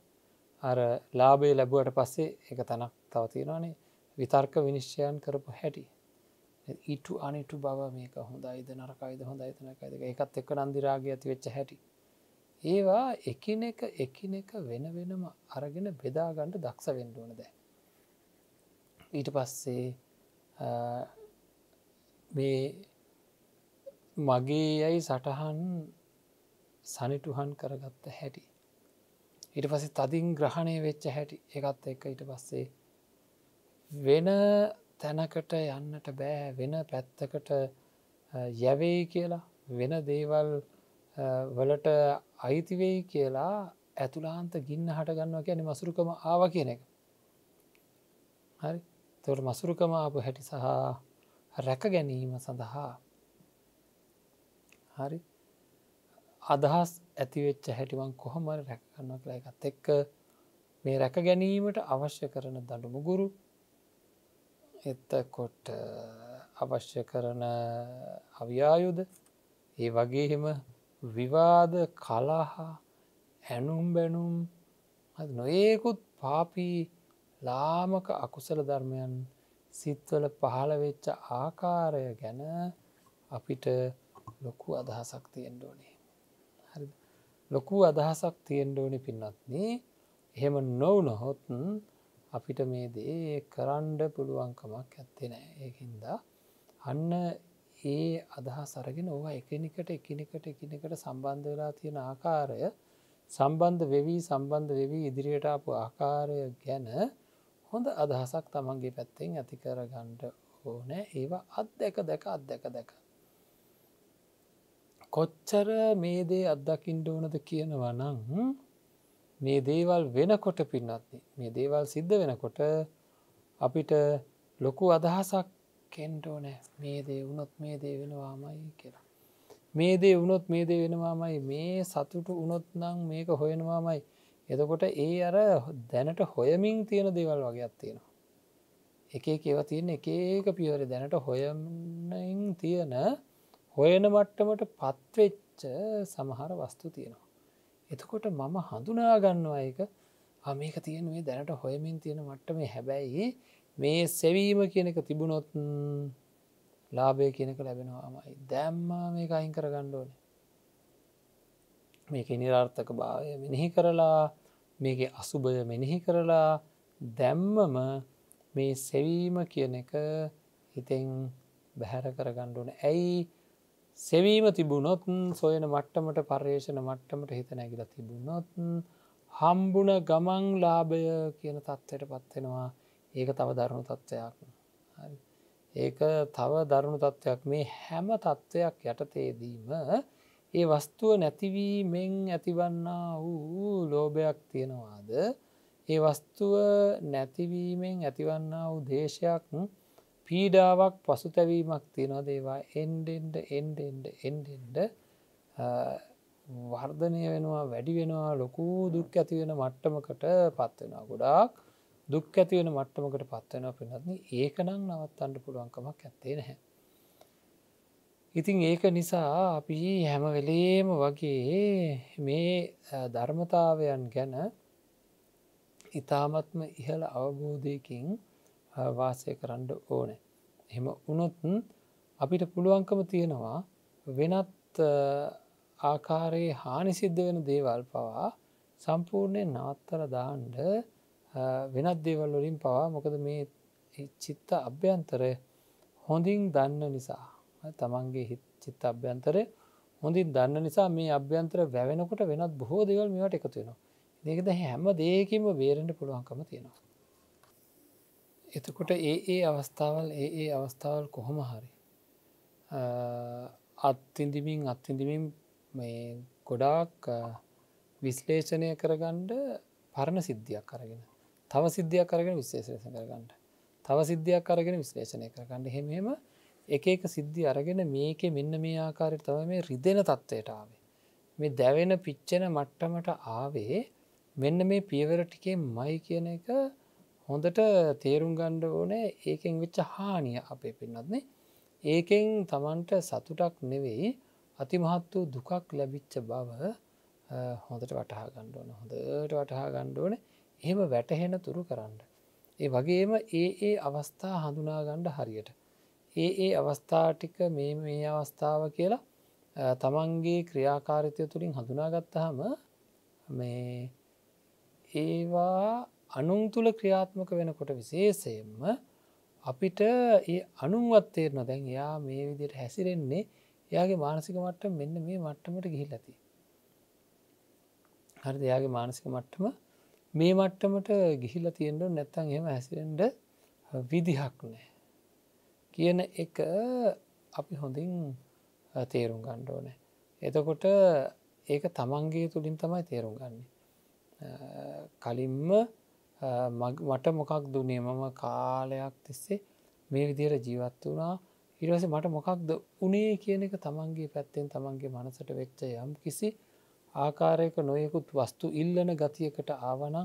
අර ලාබේ ලැබුවට පස්සේ එක තනක් තවතිනවානේ විතර්ක විනිශ්චයන් කරපු හැටි. ඊටු අනිටු බව මේක හොඳයිද නරකයිද හොඳ අයිතනකයිද එකත් එක්ක නන්දිරාගේ ඇති වෙච්ච හැටි. ඒවා එකින එක එකින එක වෙන වෙනම අරගෙන බෙදාගණ්ඩ දක්ෂ වෙන්ඩුවන දැ ඊට පස්සේ මේ මගේ යැයි සටහන් සනිටුහන් කරගත්ත හැටි? ඊට පස්සේ තදින් ග්‍රහණය වෙච්ච හැටි. එකත් එක්ක ඊට පස්සේ වෙන තැනකට යන්නට බෑ. වෙන පැත්තකට යැවෙයි කියලා වෙන දේවල් වලට අයිතිවෙයි කියලා ඇතුලාන්ත ගින්න හටගන්නවා කියන මසුරුකම ආව කියන එක. හරි? තොට මසුරුකම ආපු හැටි සහ රැක ගැනීම සඳහා හරි. අදහස් ඇතිවෙච්ච හැටිවන් කොහොමර රැකගන්න කියලා එකත් එක්ක මේ රැක ගැනීමට අවශ්‍ය කරන දඩු මුගුරු එත්තකොට අවශ්‍ය කරන අවියායුද ඒ වගේහෙම විවාද කලාහා ඇනුම් බැනුම් නොඒකුත් පාපී ලාමක අකුසල ධර්මයන් සිත්වල පහළ වෙච්ච ආකාරය ගැන අපිට ලොකු අදහසක් තියෙන්ඩෝනේ හරි ලොකු අදහසක් තියෙන්ඩෝනි පින්නත්න එහෙම නොවනහොත් අපිට මේ දේ කරන්ඩ පුළුවන්කමක් ඇත්තේ නෑ ඒහින්ද අන්න ඒ අදහස් අරගෙන ඕවා එකනිකට එකනිකට එකනිකට සම්බන්ධ වෙලා තියෙන ආකාරය සම්බන්ධ වෙවී සම්බන්ධ වෙවී ඉදිරියට ආපු ආකාරය ගැන හොඳ අදහසක් තමන්ගේ පැත්තෙන් ඇති කරගණ්ඩ ඕනෑ. ඒවා අත් දැක දැක අත් දැක දැක. කොච්චර මේ දේ අත්දකිින්ට ඕනද කියනවා නං මේ දේවල් වෙනකොට පින්නත්න මේ දේවල් සිද්ධ වෙනකොට අපිට ලොකු අදහසක් කෙන්ටෝ නෑ මේ දේ වුණොත් මේ දේ වෙනවාමයි කියලා. මේ දේ වුණොත් මේ දේ වෙනවාමයි මේ සතුට උනොත් නං මේක හොයෙනවාමයි එතකොට ඒ අර දැනට හොයමින් තියෙන දේවල් වගේ අත්තියෙනවා. එක ඒව තියෙන එක ඒක පියවර දැනට හොයමින් තියෙන හොයන මට්ටමට පත්වෙච්ච සමහර වස්තු තියෙනවා. එතකොට මම හඳුනාගන්නවා එක මේක තියෙනුවේ දැනට හොයමින් තියෙන මට්ටමේ. හැබැයි මේ සෙවීම කියනක තිබුණොත් ලාභය කියනක ලැබෙනවාමයි. දැම්මා මේක අයින් කර ගණ්ඩෝන මේක නිරාර්ථක භාවය මෙනෙහි කරලා මේක අසුභය මෙනෙහි කරලා දැම්මම මේ සෙවීම කියන එක හිතෙන් බැහැර කරගණ්ඩුවන ඇයි සෙවීම තිබුණොත් සොයන මට්ටමට පර්යේෂණ මට්ටමට හිත නැගිල තිබුණොත් හම්බුණ ගමන් ලාභය කියන තත්ත්වයට පත්වෙනවා ඒක තව දරුණු තත්ත්වයක්. ඒක තව දරුණු තත්ත්වයක්. මේ හැම තත්ත්වයක් යටතේදීම ඒ වස්තුව නැතිවීමෙන් ඇතිවන්නා වූ ලෝභයක් තියෙනවාද? ඒ වස්තුව නැතිවීමෙන් ඇතිවන්නා වූ දේශයක් පීඩාවක් පසුතැවීමක් තියෙනවා දේවා. එන්ඩෙන්ඩ එන්ඩෙන්ඩ එන්ඩෙන්ඩ වර්ධනය වෙනවා වැඩි වෙනවා ලොකූ දුක් ඇතිවෙන මට්ටමකට පත්වෙනවා ගොඩාක් දුක් ඇතිවෙන මට්ටමකට පත්වෙන පිනත්න ඒකනං නවත්තන්ට පුළුවන්කමක් ඇත්තේ නැහැ. ඉතින් ඒක නිසා අපි හැම වෙලේම වගේ මේ ධර්මතාවයන් ගැන ඉතාමත්ම ඉහළ අවබෝධයකින් වාසය කරන්න ඕන. එම උනොත් අපිට පුළුවන්කම තියෙනවා වෙනත් ආකාරයේ හානි සිද්ධ වෙන දේවල් පවා සම්පූර්ණය නවත්තර දාන්ඩ වෙනත් දේවල් වලින් පවා මොකද මේ චිත්ත අභ්‍යන්තරය හොඳින් දන්න නිසා තමන්ගේ හිත් චිත්ත අභ්‍යන්තරය හොඳින් දන්න නිසා මේ අභ්‍යන්තර වැවෙනකොට වෙනත් බොහෝ දෙවල් මේට එකතු වෙනවා දෙකද හැම දේකින්ම බේරෙන්ට පුළුවන්කම තියෙනවා එතකොට ඒ ඒ අවස්ථාවල් ඒ ඒ අවස්ථාවල් කොහොම හරි අත්තින්දිමින් අත්තින්දිමින් මේ ගොඩාක් විශ්ලේෂණය කරගණ්ඩ පරණ සිද්ධියක් කරගෙන තව සිද්ධියක් කරගෙන විශ්ලේෂණ කරගන්නට තව සිද්ධියක් කරගෙන විශ්ලේෂණය කරගන්න හෙමම එක එක සිද්ධි අරගෙන මේක මෙන්න මේ ආකාරය තව මේ රිදෙන තත්ත්වයට ආවේ. මේ දැවෙන පිච්චෙන මට්ටමට ආවේ මෙන්න මේ පියවර ටිකේ මයි කියන එක හොඳට තේරුම් ගණ්ඩ ඕනෑ ඒකෙන් වෙච්ච හානිය අපේ පින්නත්නේ ඒකෙන් තමන්ට සතුටක් නෙවෙයි අතිමහත් වූ දුකක් ලැබිච්ච බව හොඳට වටහා ගණ්ඩෝන හොඳට වටහා ගණ්ඩෝන එහෙම වැටහෙන තුරු කරන්න. ඒ වගේම ඒ ඒ අවස්ථා හඳුනාගණ්ඩ හරියට. ඒ ඒ අවස්ථාටික මේ මේ අවස්ථාව කියලා තමන්ගේ ක්‍රියාකාරිතය තුළින් හඳුනාගත්තහම මේ ඒවා අනුන් තුළ ක්‍රියාත්මක වෙනකොට විශේෂයෙන්ම අපිට ඒ අනුන්වත්තේරන දැන් යා මේ විදියට හැසිරෙන්නේ එයාගේ මානසික මට්ට මෙන්න මේ මට්ටමට ගිහිල් ඇති. හරි දෙයාගේ මානසික මට්ටම මේ මට්ටමට ගිහිල තියෙන්ට නැත්තන් එම හැසිරෙන්ඩ විදිහක් නෑ කියන එක අපි හොඳින් තේරුම් ගණ්ඩෝනෑ එතකොට ඒක තමන්ගේ තුළින් තමයි තේරුම් ගන්නේ. කලින්ම මට මොකක් දුනේ මම කාලයක් තිස්සේ මේ විදියට ජීවත් වුණා. ඉරස මට මොකක්ද උනේ කියන එක තමන්ගේ පැත්තෙන් තමන්ගේ මනසට වෙච්ච යම් කිසි ආකාරයක නොයෙකුත් වස්තු ඉල්ලන ගතියකට ආවනං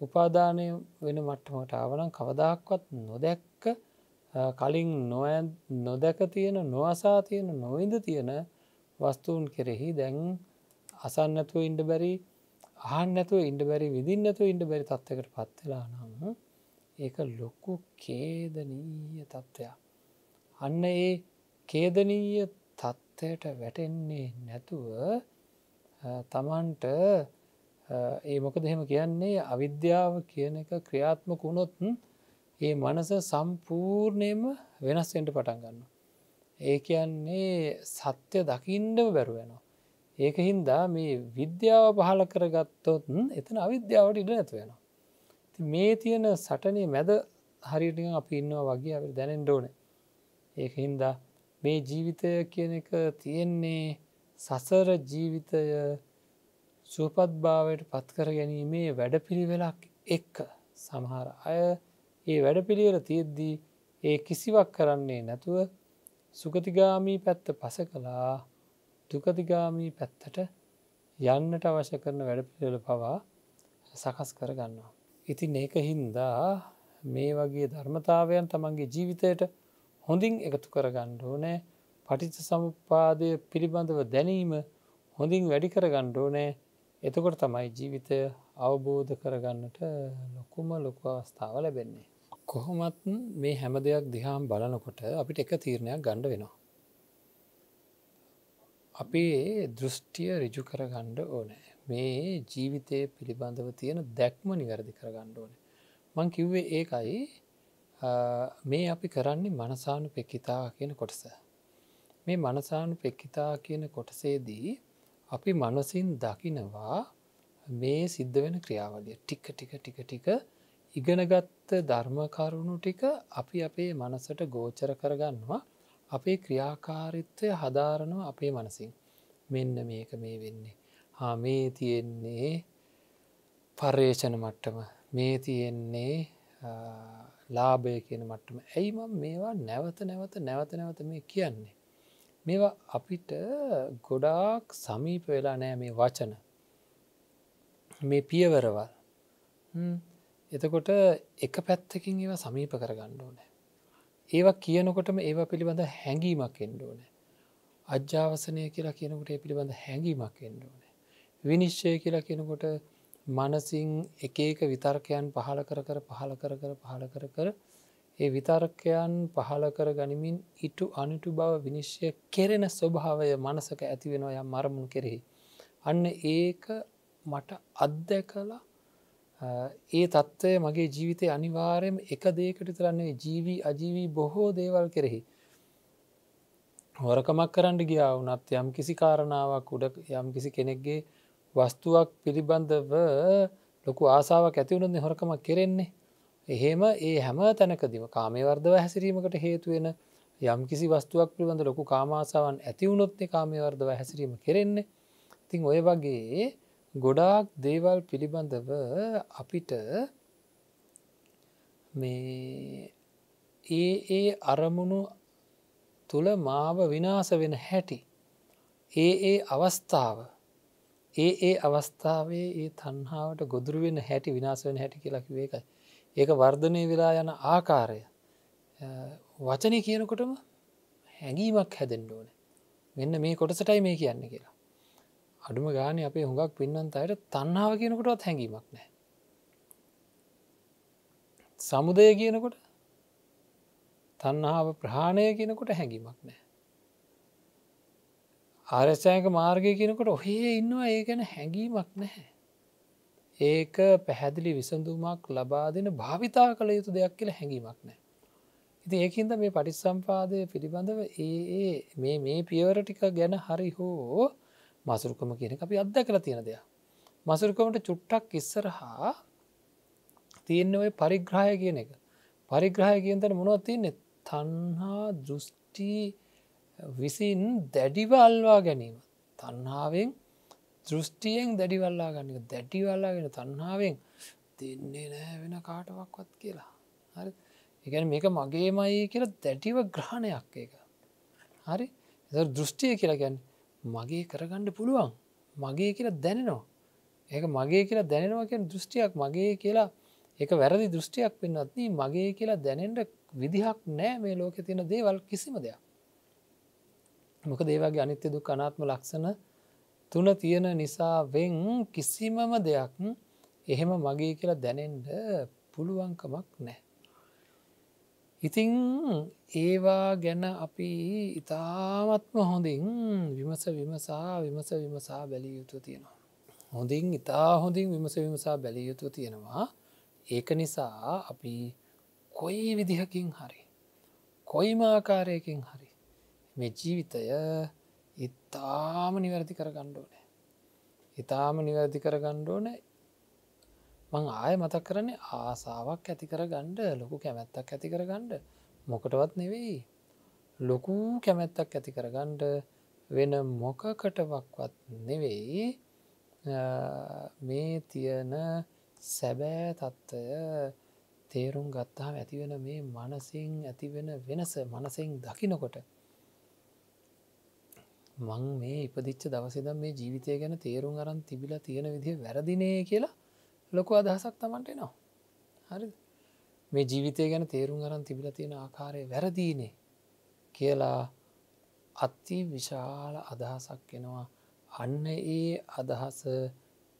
උපාදානය වෙන මට්ටමට ආවනම් කවදක්වත් නොදැක්ක කලින් නොදැක තියෙන නොවසා තියෙන නොවිඳ තියෙන වස්තුූන් කෙරෙහි දැන් අසන්නතුව ඉන්ඩ බැරි ආන්නැතුව ඉන්ඩ බැරි විදින්නතුව ඉන්ඩ බැරි තත්වකට පත්වෙලා නම් ඒක ලොකු කේදනීය තත්ත්වයක්. අන්න ඒ කේදනීය තත්ත්වයට වැටෙන්නේ නැතුව තමන්ට ඒ මොක දෙහෙම කියන්නේ අවිද්‍යාව කියන එක ක්‍රියාත්මක වුණොත් ඒ මනස සම්පූර්ණයම වෙනස්වෙන්ට පටන් ගන්න. ඒ කියන්නේ සත්‍ය දකිින්ඩව බැරුවෙනවා. ඒක හින්දා මේ විද්‍යාව පහල කරගත්තොත් එතන අවිද්‍යාවට ඉඩ නැතු වෙනවා. මේ තියෙන සටනේ මැද හරිට අපි ඉන්නවා වගේ අපි දැනෙන් ඩෝන ඒක හින්දා මේ ජීවිතය කියන එක තියෙන්නේ සසර ජීවිතය සුවපත් භාවයට පත්කර ගැනීමේ වැඩ පිළිවෙලක් එක්ක. සමහර අය ඒ වැඩ පිළිවෙල තියෙද්දී ඒ කිසිවක් කරන්නේ නැතුව සුගතිගාමී පැත්ත පස කලා දුකතිගාමී පැත්තට යන්නට අවශ්‍ය කරන වැඩ පිළිවෙල පවා සකස් කර ගන්නවා. ඉතින් ඒක හින්දා මේ වගේ ධර්මතාවයන් තමන්ගේ ජීවිතයට හොඳින් එකතු කර ගණ්ඩෝනෑ පටිච සමුපාදය පිළිබඳව දැනීම හොඳින් වැඩි කර ගණ්ඩෝනෑ එතකොට තමයි ජීවිතය අවබෝධ කරගන්නට ලොකුම ලොකු අවස්ථාව ලැබෙන්නේ. කොහොමත් මේ හැම දෙයක් දිහාම් බලනකොට අපිට එක තීරණයක් ගණ්ඩ වෙනවා. අපේ දෘෂ්ටිය රිජු කර ගණ්ඩ ඕනෑ මේ ජීවිතය පිළිබඳව තියෙන දැක්ම නිවැරදි කර ගණ්ඩ ඕන. මං කිව්වේ ඒකයි මේ අපි කරන්නේ මනසානු පෙක්කිතා කියන කොටස. මේ මනසානු පෙක්කිතා කියන කොටසේදී අපි මනසින් දකිනවා මේ සිද්ධ වෙන ක්‍රියාවලිය ටික ටික ටික ටික ඉගෙනගත්ත ධර්මකරුණු ටික අපි අපේ මනසට ගෝචර කරගන්නවා අපේ ක්‍රියාකාරිත්වය හදාරනවා අපේ මනසින්. මෙන්න මේක මේ වෙන්නේ. මේ තියෙන්නේ පර්යේෂණ මට්ටම. මේ තියෙන්නේ ලාභය කියන මට්ටම. ඇයි මම මේවා නැවත නැවත නැවත නැවත මේ කියන්නේ? මේවා අපිට ගොඩාක් සමීප වෙලා නෑ මේ වචන. මේ පියවරවල්. එතකොට එක පැත්තකින් ඒවා සමීප කරගන්න ඕනෑ. ඒවා කියනකොටම ඒවා පිළිබඳ හැඟීමක් එන්ඩ ඕනෑ අජ්‍යාවසනය කියලා කියනකොට ඒ පිළිබඳ හැඟීමක් එන්ඩ ඕනෑ විනිශ්චය කියලා කෙනකොට මනසින් එක එක විතර්කයන් පහල කර කර පහල කර කර පහල කර කර ඒ විතර්කයන් පහල කර ගනිමින් ඉටු අනිටු බව විනිශ්චය කෙරෙන ස්වභාවය මනසක ඇති වෙනවා යම් මරමුණ කෙරෙහි. අන්න ඒක මට අත්දැකලා ඒ තත්ත්වය මගේ ජීවිතය අනිවාර්යම එක දේකට තරන්නේ ජීවී අජීවී බොහෝ දේවල් කෙරෙහි. හොරකමක් කරන්න ගියා වනත් යම් කිසි කාරණාවක් උඩ යම් කිසි කෙනෙක්ගේ වස්තුවක් පිළිබඳව ලොකු ආසාාවක් ඇතිවුණුද හොරකමක් කෙරෙන්නේ එහෙම ඒ හැම තැනකදිම කාමය වර්ධව හැසිරීමකට හේතුවෙන යම් කිසි වස්තුවක් පිළිබඳ ලොකු කාමාසාවන් ඇතිවුණොත්න කාමය වර්ධව හැසිරීම කෙරෙන්නේ තිං ඔය වගේ ගොඩාක් දේවල් පිළිබඳව අපිට මේ ඒ ඒ අරමුණු තුළ මාව විනාස වෙන හැටි ඒ ඒ අවස්ථාව ඒ ඒ අවස්ථාවේ ඒ තන්හාාවට ගොදුරුවෙන් හැටි විනාස වෙන හැටි කියලකිව ඒකයි. ඒක වර්ධනය වෙලා යන ආකාරය වචනය කියනකොටම හැඟීමක් හැදෙන්ඩ ඕන මෙන්න මේ කොටසටයි මේ කියන්න කියලා. අඩුම ගාන අපේ හොඟක් පින්නන්ත අයට තන්නාව කියනකොටත් හැඟීමක් නෑ. සමුදය කියනකොට තන්නාව ප්‍රහාණය කියනකොට හැඟීමක් නෑ. ආරස්සායක මාර්ගය කියනකොට ඔහේ ඉන්නවා ඒ ගැන හැඟීමක් නැහැ. ඒක පැහැදිලි විසඳුමක් ලබා දෙන භාවිතා කළ යුතු දෙයක් කියල හැඟීමක් නෑ. ඉති ඒකින්ද මේ පටිස්සම්පාදය පිළිබඳව ඒ මේ මේ පියවර ටික ගැන හරි හෝ මසුරුකම කියන අපි අත්ද කළ තියෙන දෙයක්. මසුරුකමට චුට්ටක් ඉස්සරහා තියෙන්න ඔය පරිග්‍රහය කියන එක. පරිග්‍රහය කියන්තට මොනොත් තියන්නේ? තන්හා දෘෂ්ටි විසින් දැඩිව අල්වා ගැනීම. තන්හාාවෙන් දෘෂ්ටියෙන් දැඩිවල්ලා ගන්නක දැඩිවල්ලාගෙන තන්හාාවෙන් දෙන්නේ නෑ වෙන කාටවක්වත් කියලා. හරි? එකන මේක මගේමයි කියලා දැඩිව ග්‍රහණයක් එක හරි? දෘෂ්ටිය කියලා ගැන් මගේ කරගණ්ඩ පුළුවන්. මගේ කියලා දැනෙනවා. ඒක මගේ කියලා දැනෙනවා කියෙන් දෘෂ්ටියක් මගේ කියලා එක වැරදි දෘෂ්ටියක් පෙන්වත්න මගේ කියලා දැනෙන්ට විදිහක් නෑ මේ ලෝක තියෙන දේවල් කිසිම දෙයක්. මොක දේවගේ අනිත්‍ය දුක් අනාත්ම ලක්ෂණ තුන තියෙන නිසා වෙන් කිසිමම දෙයක් එහෙම මගේ කියලා දැනෙන්ට පුළුවන්කමක් නෑ. ඉතිං ඒවා ගැන අපි ඉතාමත්ම හොඳින් විමස විමසා විමස විමසා බැලිය යුතු තියෙනවා. හොඳින් ඉතා හොඳින් විමස විමසා බැලිය යුතු තියෙනවා. ඒක නිසා අපි කොයි විදිහකින් හරි කොයිමාකාරයකින් හරි මේ ජීවිතය ඉතාම නිවැරදි කර ගණ්ඩෝනෑ ඉතාම නිවැරදි කර ගණ්ඩෝන මං ආය මතක් කරන්නේ ආසාාවක් ඇති කර ගණ්ඩ ලොකු කැමැත්තක් ඇති කර ගණ්ඩ මොකටවත් නෙවෙයි. ලොකු කැමැත්තක් ඇති කර ගණ්ඩ වෙන මොකකටවක්වත් නෙවෙයි. මේ තියන සැබෑ තත්ත්වය තේරුම් ගත්තාම ඇතිවෙන මේ මනසින් ඇතිවෙන වෙනස මනසින් දකිනකොට මං මේ ඉපදිච්ච දවසිදම් මේ ජීවිතය ගැන තේරුම් අරන් තිබිල තියෙන විදිහ වැරදිනේ කියලා ලොකු අදහසක් තමන්ට නවා හරි මේ ජීවිතය ගැන තේරුම් අරන් තිබිල තියෙන ආකාරය වැරදීනේ කියලා අත්ති විශාල අදහසක් එෙනවා. අන්න ඒ අදහස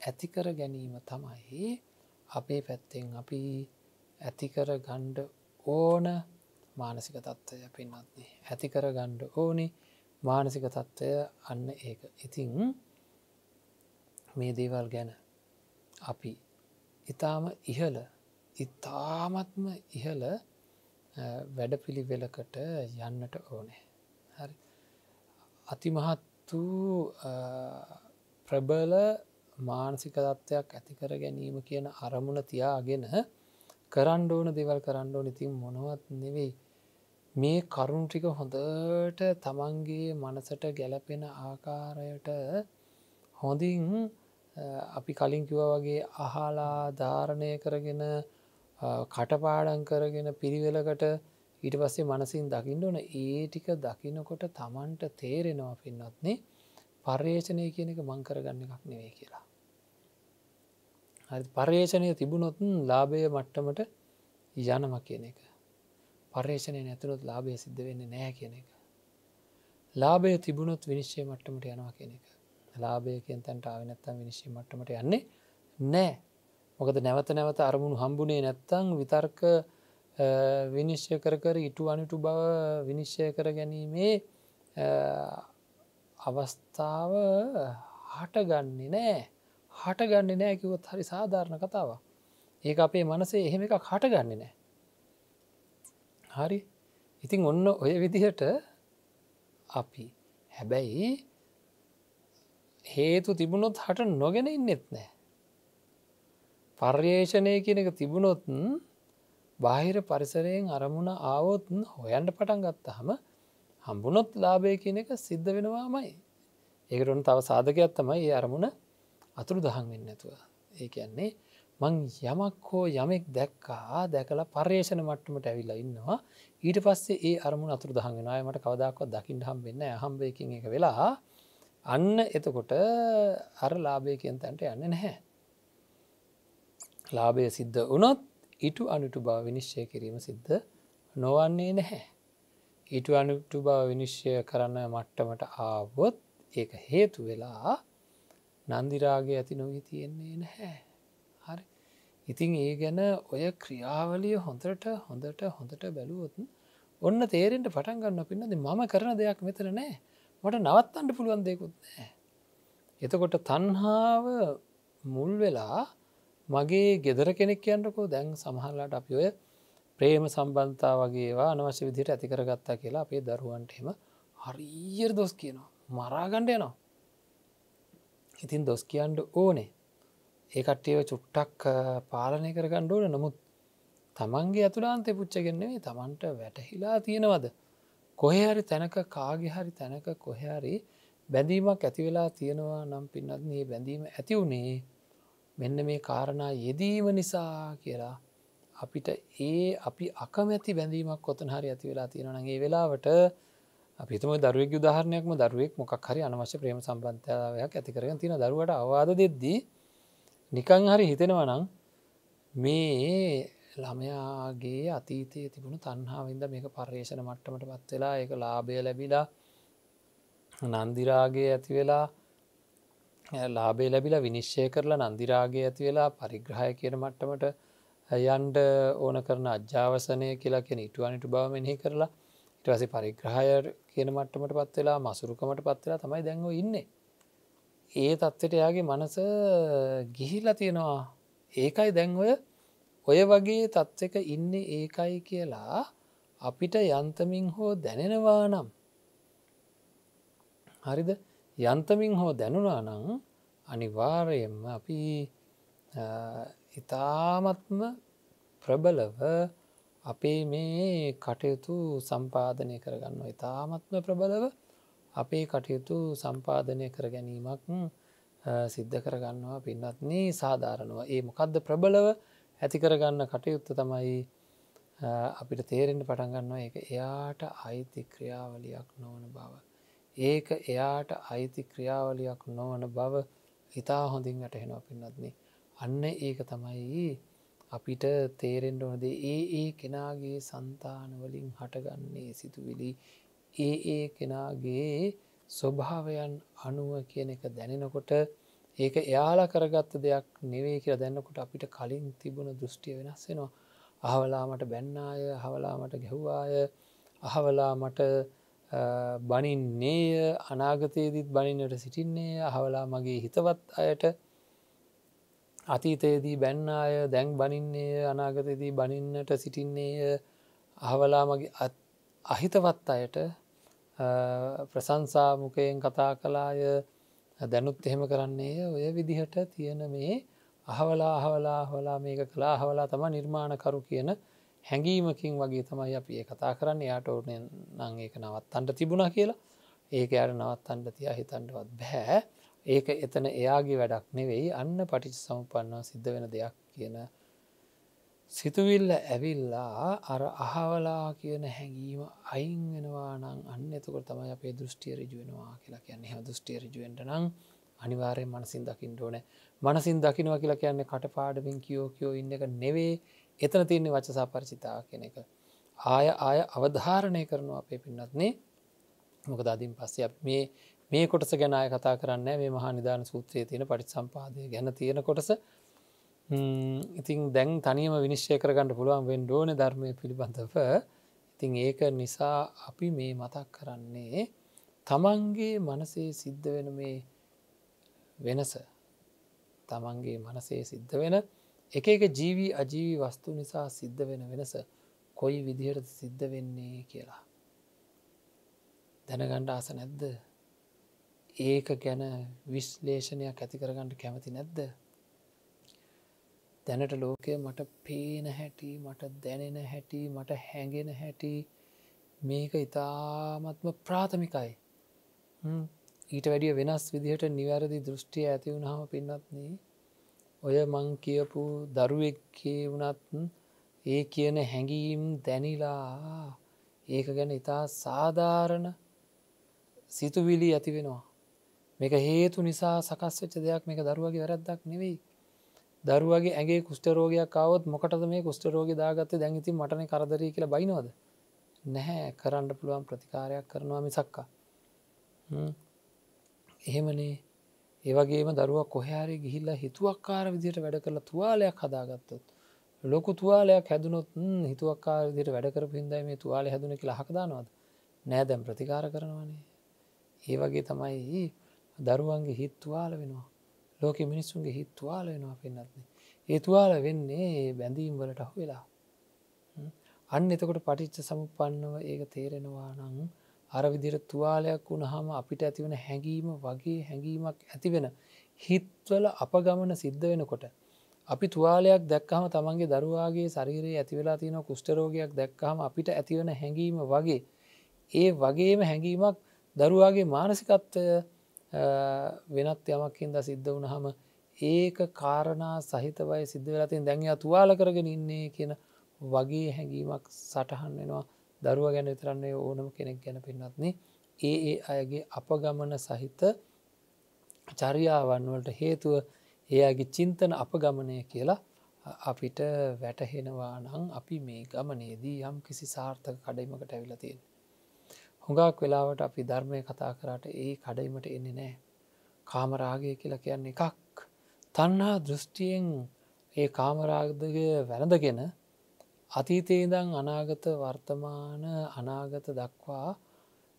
ඇතිකර ගැනීම තමයි අපේ පැත්තෙන් අපි ඇතිකර ගණ්ඩ ඕන මානසික තත්ත්වය පින්නත්න්නේ ඇතිකර ගණ්ඩ ඕනි මානසික තත්ත්වය. අන්න ඒක. ඉතිං මේ දේවල් ගැන අපි ඉතාම ඉහල ඉතාමත්ම ඉහල වැඩ පිළිවෙලකට යන්නට ඕනේ. හරි. අතිමහත් වූ ප්‍රබල මානසික තත්ත්වයක් ඇතිකර ගැනීම කියන අරමුණ තියාගෙන කරන්න ඕන දෙවල් කරන්න ඕන. ඉතින් මොනවත් නෙවෙයි. මේ කරුණ ටික හොඳට තමන්ගේ මනසට ගැලපෙන ආකාරයට හොඳින් අපි කලින් කිව වගේ අහලා ධාරණය කරගෙන කටපාඩන් කරගෙන පිරිවෙලකට ඊට පස්සේ මනසින් දකිින්ට ඕන ඒ ටික දකිනකොට තමන්ට තේරෙනවා පින්නත්නේ පර්යේෂණය කියන එක මංකරගන්න එකක් නෙවේ කියලා. හරි පර්යේෂණය තිබුණොත්න් ලාභය මට්ටමට යනම කියන එක. පර්යේෂණය නැතුළොත් ලාභය සිද්ධ වෙන්න නෑ කියන එක. ලාභය තිබුණොත් විනිශ්චය මට්ටමට යනවා කියන එක. ලාභය කියෙන් තැන්ට ආවනැත්තම් විනිශ්චය මට්ටමට යන්නේ නෑ. මොකද නැවත නැවත අරමුණු හම්බුණේ නැත්තං විතර්ක විනිශ්චය කර කර ඉටු අනිටු බව විනිශ්චය කර ගැනීමේ අවස්ථාව හටගන්නේ නෑ හටගන්න නෑ කිවොත් හරි සාධාරණ කතාව ඒ අපේ මනසේ එහෙම එකක් හටගන්න නෑ හරි. ඉතින් ඔන්න ඔය විදිහට අපි හැබැයි හේතු තිබුණොත් හට නොගෙන ඉන්නෙත් නෑ. පර්යේෂණය කියන එක තිබුණොත්න් බාහිර පරිසරයෙන් අරමුණ ආවොත් හොයන්ට පටන් ගත්ත හම හම්බුණොත් ලාභය කියන එක සිද්ධ වෙනවාමයි. ඒකටන තව සාධකයක් තමයි ඒ අරමුණ අතුරු දහන් වෙන්න ඇතුව ඒ කියන්නේ මං යමක් හෝ යමෙක් දැක්කා දැකලා පර්යේෂණ මට්ටමට ඇවිල්ලා ඉන්නවා. ඊට පස්සේ ඒ අරමුණ අතුරු දහන් වෙනයි මට කවදක්වත් දකිින් හම් වෙන්න හම්බයකින් එක වෙලා අන්න එතකොට අර ලාභය කියෙන් තැන්ට යන්න නැහැ ලාභය සිද්ධ වනොත් ඉටු අනුටු බව විනිශ්චය කිරීම සිද්ධ නොවන්නේ නැහැ. ඊටු අනුටු බව විනිශ්චය කරන්න මට්ටමට ආවොත් ඒක හේතු වෙලා නන්දිරාගේ ඇති නොවී තියෙන්නේ නැහැ. හරි ඉතින් ඒ ගැන ඔය ක්‍රියාවලිය හොඳට හොඳට හොඳට බැලුවොතුන් ඔන්න තේරෙන්ට පටන් ගන්න පින්නද මම කරන දෙයක් මෙතර නෑ මට නවත්තන්ට පුළුවන් දෙකුත් නෑ. එතකොට තන්හාාව මුල් වෙලා මගේ ගෙදර කෙනෙක් කියන්නකෝ දැන් සමහරලාට අපි ඔය ප්‍රේම සම්බන්තා වගේවා අනවශ්‍ය විදියට ඇතිකර ගත්තා කියලා අපේ දරුවන්ටහෙම හරිියර් දොස් කියනවා. මරාගණ්ඩ යනවා. ඉතින් දොස් කියන්ඩ ඕනේ. ඒකට්ටියව චුට්ටක් පාලනය කර ගණ්ඩෝන නමුත් තමන්ගේ ඇතුලාන්තය පුච්චගෙන්න්නේ තමන්ට වැටහිලා තියෙනවද? කොහෙහරි තැනක කාගෙ හරි තැනක කොහැරි බැඳීමක් ඇතිවෙලා තියෙනවා නම් පින්නත් මේ බැඳීම ඇති වුණේ මෙන්න මේ කාරණා යෙදීම නිසා කියලා. අපිට ඒ අපි අකමැති බැඳීමක් කොතන හරි ඇති වෙලා තියෙනනගේ වෙලාවට අපිතම දරුවෙක් උදාහරණයක්ම දරුවෙක් මොකක් හරි අනවශ්‍ය ප්‍රේම සම්බන්ධාවයක් ඇතිකරගෙන තියෙන දරුවට අවාද දෙද්දී නිකං හරි හිතෙනවා නම් මේ ළමයාගේ අතීතය තිබුණු තන්හාවින්ද මේක පර්යේෂණ මට්ටමට පත් වෙලා එක ලාභය ලැබිලා නන්දිරාගේ ඇති වෙලා ලාබේ ලැබිලා විනිශ්ෂය කරලා නන්දිරාගේ ඇති වෙලා පරිග්‍රහය කියන මට්ටමට යන්ඩ ඕන කරන අජ්‍යාවසනය කියලා කියෙන ඉටුවනිට බව මෙහි කරලා ඉටවසි පරිග්‍රහය කියන මට්ටමට පත් වෙලා මසුරුකමට පත්වෙලා තමයි දැන්ව ඉන්නේ. ඒ තත්වට එයාගේ මනස ගිහිල්ල තියෙනවා. ඒකයි දැන්වය ඔය වගේ තත්ත්ක ඉන්න ඒකයි කියලා අපිට යන්තමින් හෝ දැනෙනවා නම් හරිද? යන්තමින් හෝ දැනුනා නං අනිවාරයෙන්ම අපි ඉතාමත්ම ප්‍රබලව අපේ මේ කටයුතු සම්පාධනය කරගන්න ඉතාමත්ම ප්‍රබලව අපේ කටයුතු සම්පාධනය කර ගැනීමක් සිද්ධ කරගන්නවා පින්නත්න්නේ සාධාරණවා. ඒ මොකක්ද ප්‍රබලව? ඇති කරගන්න කටයුත්ත තමයි අපිට තේරෙන්ට පටන්ගන්නවා එක එයාට අයිති ක්‍රියාවලියක් නොවන බව. ඒක එයාට අයිති ක්‍රියාවලියක් නොවන බව ඉතා හොඳින් වැටහෙනවා පින්නත්න්නේ. අන්න ඒක තමයි අපිට තේරෙන්ට ඕනදේ ඒ ඒ කෙනාගේ සන්තානවලින් හටගන්නේ සිතුවිලි ඒ ඒ කෙනාගේ ස්වභාවයන් අනුව කියන එක දැනෙනකොට ඒක එයාලා කරගත්ත දෙයක් නෙවේ කියලා දැන්නකොට අපිට කලින් තිබුණ දෘෂ්ටිය වෙනස් වෙනවා. අහවලාමට බැන්නාය හවලාමට ගැහ්වාය අහවලාමට බනින්නේය අනාගතයේදත් බනින්නට සිටින්නේ අහවලා මගේ හිතවත් අයට අතීතයේදී බැන්නාය දැන් බනින්නේ අනාගතයේදී බනින්නට සිටින්නේය අහවලා මගේ අහිතවත් අයට ප්‍රසංසාමුකයෙන් කතා කලාය දැනුත් එහෙම කරන්නේ ඔය විදිහට තියෙන මේ අහවලා අහවලා හවලා මේක කලා හවලා තම නිර්මාණකරු කියන හැඟීමකින් වගේ තමයි අපි ඒ කතා කරන්න. යාට ඕන නං ඒක නවත්තන්ට තිබුණ කියලා. ඒක අයට නවත්තන්ට තිය හිතන්ටවත් බැහැ ඒක එතන එයාගේ වැඩක් නෙවෙයි. අන්න පටිච සමුපන්නවා සිද්ධ වෙන දෙයක් කියන සිතුවිල්ල ඇවිල්ලා අර අහවලා කියන හැඟීම අයින් වෙනවා නං අන්න එතකොට තමයි අපේ දෘෂ්ටිය රජුවෙනවා කියලා කියන්නේ. හ දෘෂ්ටිය රජුවෙන්ට නං අනිවාරය මනසින් දකිින් ඕන. මනසින් දකිනවා කියලා කියන්නේ කටපාඩමින් කියෝ කියෝ ඉන්න එක නෙවේ එතන තියන්නේ වචසා පරිචිතා කෙන එක. ආය ආය අවධාරණය කරනවා අපේ පින්නත්නේ මොකද අදින් පස්සේ මේ මේ කොටස ගැනය කතා කරන්න මේ මහා නිධාන සූත්‍රයේ තියෙන පටි සම්පාදය ගැන තියෙන කොටස. ඉතින් දැන් තනියම විනිශ්චය කරගන්නට පුළුවන් වෙන් ඩෝන ධර්මය පිළිබඳව. ඉතිං ඒක නිසා අපි මේ මතක් කරන්නේ තමන්ගේ මනසේ සිද්ධ වෙන මේ වෙනස. තමන්ගේ මනසේ සිද්ධ වෙන එක එක ජීවී අජීවී වස්තු නිසා සිද්ධ වෙන වෙනස කොයි විදිහට සිද්ධ වෙන්නේ කියලා. දැනගණ්ඩ ආස නැද්ද? ඒක ගැන විශ්ලේෂණයක් ඇති කරගන්නට කැමති නැද්ද? දැනට ලෝකය මට පේන හැටි මට දැනෙන හැටි මට හැඟෙන හැටි. මේක ඉතාමත්ම ප්‍රාථමිකයි. ඊට වැඩිය වෙනස් විදිහට නිවැරදි දෘෂ්ටිය ඇති වුණහම පින්නත්න්නේ ඔය මං කියපු දරුවෙක්කේ වනත් ඒ කියන හැඟීම් දැනිලා ඒක ගැන ඉතා සාධාරණ සිතුවිලි ඇති වෙනවා. මේක හේතු නිසා සකස් වෙච්ච දෙයක් මේක දරුවගේ වැරැද්දක් නෙවෙයි. දරුවගේ ඇගේ කුෂ්ටරෝගයක් කවත් මොකටද මේ කුෂ්ටරෝග දාගත්ත? දැඟති මටන කරදරී කියලා බයිනවද? නැහැ. කරන්න පුළුවන් ප්‍රතිකාරයක් කරනවා මිසක්කා. එහෙමනේ. ඒවගේම දරුවක් කොහැරි ගිහිල්ලා හිතුවක්කාර විදියට වැඩ කරලා තුවාලයක් හදාගත්තොත් ලොකු තුවාලයක් හැදුනොත් හිතුවක්කාර විදිට වැඩකර පින්දයි මේ තුවාල හැදුන කියලා හකදානවද නෑදැම් ප්‍රතිකාර කරනවනේ. ඒ වගේ තමයි දරුවන්ගේ හිත් තුවාල වෙනවා. ලෝක මිනිස්සුන්ගේ හිත් තුවාල වෙනවා පෙන්න්නත්න්නේ ඒ තුවාල වෙන්නේ බැඳීම් වලට අහු වෙලා. අන්න එතකොට පටිච්ච සමුපන්නව ඒක තේරෙනවා නං අර විදිර තුවාලයක් වුණහම අපිට ඇතිවන හැඟීම වගේ හැඟීමක් ඇතිවෙන හිත්වල අප ගමන සිද්ධ වෙනකොට අපි තුවාලයක් දැක්කහම තමන්ගේ දරුවාගේ ශරීරයේ ඇතිවෙලා තියෙන කුෂ්ටරෝගයක් දැක්කහම අපිට ඇතිවන හැඟීම වගේ. ඒ වගේම හැඟීමක් දරුවාගේ මානසිකත්වය වෙනත් යමක් හින්ද සිද්ධ වුණහම ඒක කාරණා සහිතවයි සිද්ධ වෙලතින් දැන්යා තුවාල කරගෙන ඉන්නේ කියන වගේ හැඟීමක් සටහන් වෙනවා. දරුව ගැන විතරන්නේ ඕනම කෙනෙක් ගැන පෙන්න්නත්න ඒ ඒ අයගේ අපගමන සහිත චරියාවන් වලට හේතුව එයාගේ චින්තන අප ගමනය කියලා අපිට වැටහෙනවා නං අපි මේ ගමනේදී යම් කිසි සාර්ථක කඩයිමකට ඇවිලතියෙන්. හුඟක් වෙලාවට අපි ධර්මය කතා කරට ඒ කඩයිමට එන්නේ නෑ. කාමරාගය කියලා කියන්නේ එකක්. තන්හා දෘෂ්ටියෙන් ඒ කාමරාගදය වැරඳගෙන අතීතේදං අනාගත වර්තමාන අනාගත දක්වා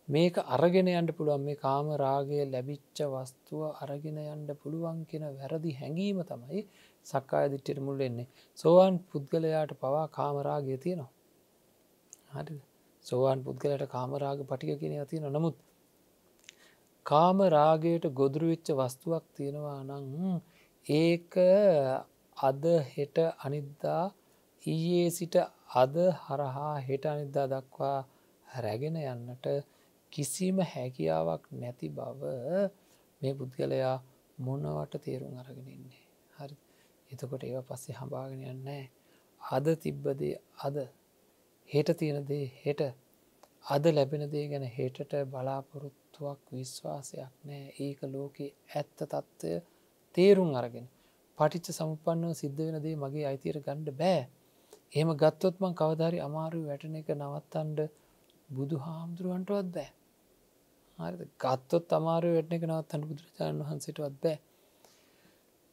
මේක අරගෙන යන්ට පුළුවන් මේ කාම රාගය ලැබිච්ච වස්තුව අරගෙන යන්ට පුළුවන් කියෙන වැරදි හැඟීම තමයි සක්කාය දිට්ටට මුල් එන්නේ සෝවාන් පුද්ගලයාට පවා කාමරාගය තියෙනවා හරි සෝවාන් පුද්ගලට කාමරාග පටික කියෙන තියෙන නමුත් කාමරාගයට ගොදුරුවෙච්ච වස්තුවක් තියෙනවා නං ඒක අද හෙට අනිද්දා ඊයේ සිට අද හරහා හෙට අනිද්දා දක්වා රැගෙන යන්නට කිසිම හැකියාවක් නැති බව මේ පුද්ගලයා මොනවට තේරුම් අරගෙනන්නේ හරි. එතකොට ඒව පස්සේ හඹාගෙන යන්නෑ අද තිබ්බදේ අද. හෙට තියෙනදේ හෙට අද ලැබෙන දේ ගැන හෙටට බලාපොරොත්තුවක් විශ්වාසයක් නෑ. ඒක ලෝකෙ ඇත්ත තත්ත්වය තේරුම් අරගෙන පටිච්ච සමුපන්නව සිද්ධ වෙන දේ මගේ අයිතියට ගණ්ඩ බෑ. එහෙම ගත්තොත්මන් කවධරි අමාරු වැටන එක නවත්තන්ඩ බුදු හාමුදුරුවන්ටවත් බෑ. හරි ගත්තොත් අමාරු වැටන එක නවත්තන්න බුදුරජාණන් වහන්සේටවත් බෑ.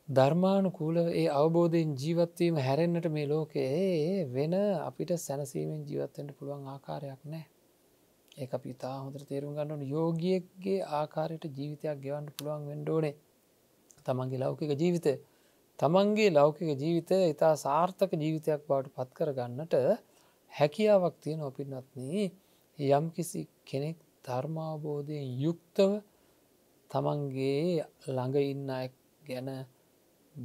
ධර්මානු කූල ඒ අවබෝධයෙන් ජීවත්වීම හැරෙන්න්නට මේ ලෝකයේ වෙන අපිට සැනසීමෙන් ජීවත්තෙන්ට පුළුවන් ආකාරයක් නෑ ඒ අපි තා හොඳර තේරුම් ගන්නන යෝගියෙක්ගේ ආකාරයට ජීවිතයක් ගෙවන්න පුළුවන් වෙන්ඩෝනේ තමන්ගේ ලෞකික ජීවිතය. තමන්ගේ ලෞකික ජීවිතය ඉතා සාර්ථක ජීවිතයක් බවට පත් කර ගන්නට හැකියාවක් තියෙන ඔපින්නත්න්නේ යම් කිසි කෙනෙක් ධර්මාවබෝධයෙන් යුක්තව තමන්ගේ ළඟ ඉන්න අය ගැන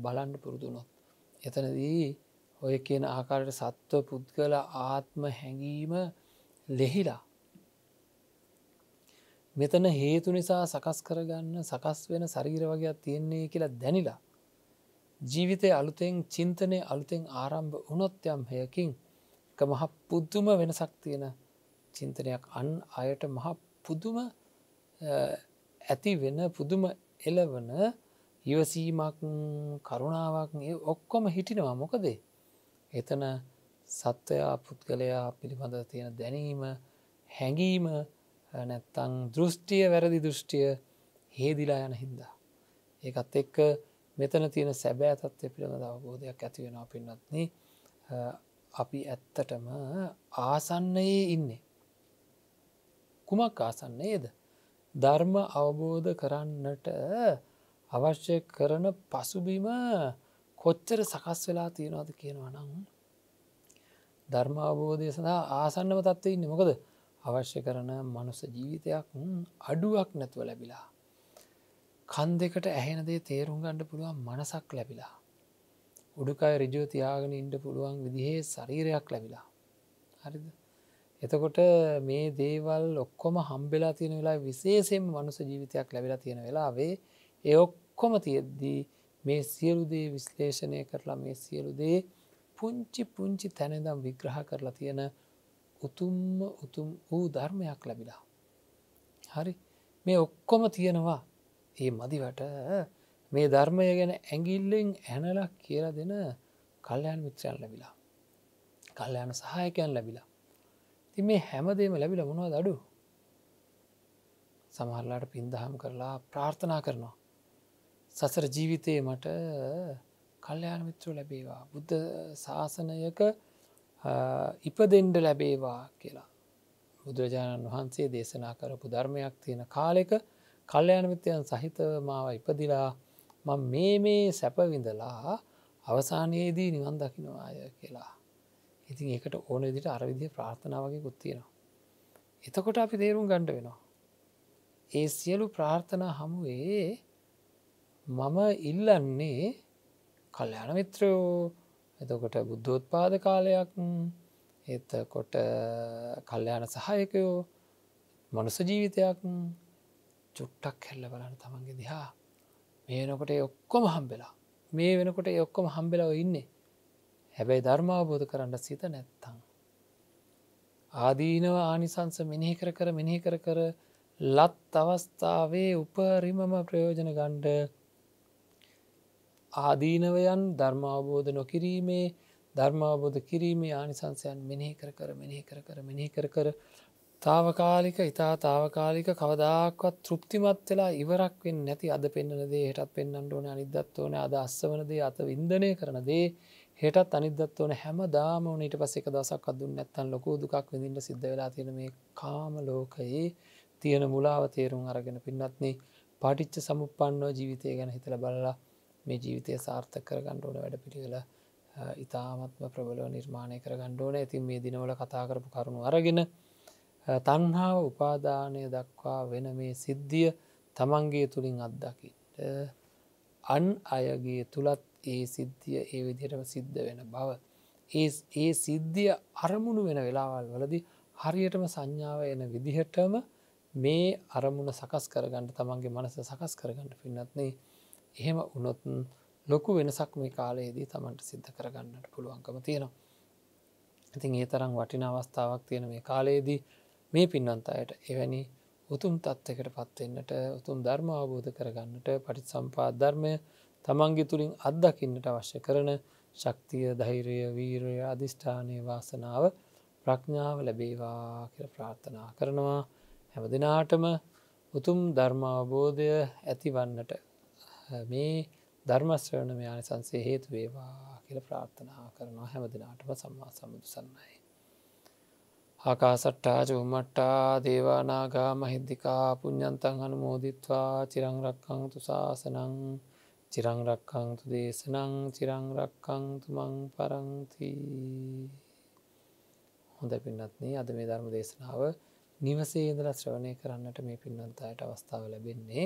බලන්ඩ පුරුදුනොත්. එතනදී ඔය කියන ආකාරයට සත්ව පුද්ගල ආත්ම හැඟීම ලෙහිලා. මෙතන හේතු නිසා සකස් කරගන්න සකස් වෙන ශරීර වගේ තියෙන්නේ කියලා දැනිලා. ජීවිතය අලුතෙන් චින්තනය අලුතෙන් ආරම්භ උනොත්යම් හයකින් එක මහ පුද්දුම වෙනසක් තියෙන චින්තනයක් අන් අයට මහ පුදුම ඇති වෙන පුදුම එලවන ඉවසීමක් කරුණාවක් ඔක්කොම හිටිනවා. මොකදේ එතන සත්වයා පුද්ගලයා පිළිබඳ තියෙන දැනීම හැඟීම නැත්තං දෘෂ්ටිය වැරදි දෘෂ්ටිය හේදිලා යන හින්දා. ඒකත් එක්ක මෙතන තියෙන සැබෑ තත්වය පිළිබඳ අවබෝධයක් ඇති වෙනවා පින්නත්න අපි ඇත්තටම ආසන්නයේ ඉන්නේ. කුමක් ආසන්නේද ධර්ම අවබෝධ කරන්නට අවශ්‍ය කරන පසුබිම කොච්චර සකස් වෙලා තියෙනවාද කියනවා නම් ධර්ම අවබෝධය සඳහා ආසන්නම තත්ව ඉන්න. මොකද අවශ්‍ය කරන මනුස ජීවිතයක් අඩුවක් නැතුව ලැබිලා කන් දෙකට ඇහෙනදේ තේරුම් ගණඩ පුළුවන් මනසක් ලැබිලා උඩුකය රිජෝ තියාගෙන ඉන්ඩ පුළුවන් විදිහේ ශරීරයක් ලැබිලා. හරිද? එතකොට මේ දේවල් ඔක්කොම හම්බෙලා තියෙන වෙලා විශේෂෙන් මනුස ජීවිතයක් ලැබිලා තියෙන වෙලාවේ ඒ ඔක්කොම තියෙද්දී මේ සියලුදේ විශ්ලේෂණය කරලා මේ සියලුදේ පුංචි පුංචි තැනෙදම් විග්‍රහ කරලා තියෙන උතුම්ම උතුම් වූ ධර්මයක් ලැබිලා. හරි මේ ඔක්කොම තියෙනවා ඒ මදිවට මේ ධර්මය ගැන ඇගිල්ලෙන් ඇනලක් කියල දෙන කල්්‍යයන් මිත්‍රයන් ලැබිලා. කල්්‍යයන සහයකයන් ලැබිලා. ති මේ හැමදේම ලැබිල මොනවද අඩු සමහරලාට පින්දහම් කරලා ප්‍රාර්ථනා කරනවා. සසර ජීවිතය මට කල්්‍යයාන මිත්‍ර ලැබේවා බුද්ධ ශාසනයක ඉපදෙන්ඩ ලැබේවා කියලා. බුදුරජාණන් වහන්සේ දේශනා කරපු ධර්මයක් තියෙන කාලෙක කල්්‍යයාන මිත්‍යයන් සහිත මාව ඉපදිලා මං මේ මේ සැපවිඳලා අවසානයේදී නිවන් දකිනවාය කියලා. ඉතින් ඒකට ඕන විදිට අරවිදිය ප්‍රාර්ථනාවගේ ගුත්තියෙනවා. එතකොට අපි තේරුම් ගණ්ඩ වෙනවා. ඒ සියලු ප්‍රාර්ථනා හමුවේ මම ඉල්ලන්නේ කල්්‍යයාන මිත්‍රයෝ. එතකොට බුද්ධෝත්පාද කාලයක්. එතකොට කල්්‍යයාන සහයකයෝ. මනුස ජීවිතයක්. චුට්ටක් හැල්ල බලන්න තමන්ගේ දිහා. මේ වෙනකොට ඔක්කොම හම්බෙලා. මේ වෙනකොට ඔක්කොම හම්බෙලව ඉන්නේ. හැබැයි ධර්මාවබෝධ කරන්න සිත නැත්තං. ආදීනව ආනිසංස මෙනෙහි කර කර මෙනෙහි කර කර ලත් අවස්ථාවේ උපරිමම ප්‍රයෝජන ගණ්ඩ ආදීනවයන් ධර්මාවබෝධ නොකිරීමේ ධර්මාවබෝධ කිරීමේ ආනිසංසයන් මෙනෙහි කර කර මෙනෙහි කර කර මෙනෙහි කර කර තාවකාලික ඉතා තාවකාලික කවදක්වත් තෘප්තිමත් වෙලා ඉවරක් වෙන් නැති අද පෙන්න්නන දේ හටත් පෙන්න්නට ඕන අනිදත් ඕන අද අස්සවනදේ අත වින්දනය කරන දේ හෙටත් අනිදත් ඕන හැම දාම ඕනට පස එක දසක් අදුන් නැත්තන් ලොකු දුකක් විඳින්ට සිද්ධ වෙලා තියෙන මේ කාම ලෝකයේ තියෙන මුලාව තේරුම් අරගෙන පින්නත්න පාටිච්ච සමුපන්නෝ ජීවිතය ගැන හිතල බලලා මේ ජීවිතය සාර්ථක කර ගණ්ඩෝන වැඩ පිළිවෙල ඉතාමත්ම ප්‍රබලව නිර්මාණය කර ගණ්ඩෝන ඇතින් මේ දිනවල කතා කරපු කරුණු අරගෙන තන්හාාව උපාදානය දක්වා වෙන මේ සිද්ධිය තමන්ගේ තුළින් අත්දකිට අන් අයගේ තුළත් ඒ සිද්ධිය ඒ විදිහටම සිද්ධ වෙන බව. ඒ ඒ සිද්ධිය අරමුණු වෙන වෙලාවල් වලදි හරියටම සංඥාව එන විදිහටම මේ අරමුණ සකස් කරගන්නට තමන්ගේ මනස සකස් කරගන්නට පින්නත්නේ එහෙම උනොත් ලොකු වෙනසක් මේ කාලයේදී තමන්ට සිද්ධ කරගන්නට පුළුවන්කම තියෙනවා. ඉතින් ඒ තරම් වටින අවස්ථාවක් තියෙන මේ කාලයේදී මේ පින්නන්ත අයට එවැනි උතුම් තත්වකට පත්වෙන්නට උතුම් ධර්ම අවබෝධ කරගන්නට පටිත් සම්පාත් ධර්මය තමන්ගේ තුළින් අත්දකින්නට අවශ්‍ය කරන ශක්තිය ධෛරය වීරය අධිෂ්ඨානය වාසනාව ප්‍රඥාව ලැබේවා කියල ප්‍රාර්ථනා කරනවා. හැම දෙනාටම උතුම් ධර්මාවබෝධය ඇතිවන්නට මේ ධර්මශ්‍රවණ යානි සංසේ හේතු වේවා කියල ප්‍රාර්ථනා කරනවා හැම දෙනාටම සම්මා සමුදු සන්නයි. ආකාසට්ටා චුම්මට්ටා දේවානාගා මහිද්දිකා පුഞ්ඥන්තන් අනුමෝදිත්වා චිරංරක්කං තුසාසනං චිරංරක්කංතු දේශනං චිරංරක්කංතු මං පරංති හොඳ පින්නත්න අද මේ ධර්ම දේශනාව නිවසේ ඉදල ශ්‍රවණය කරන්නට මේ පින්නන්තයට අවස්ථාව ලැබෙන්නේ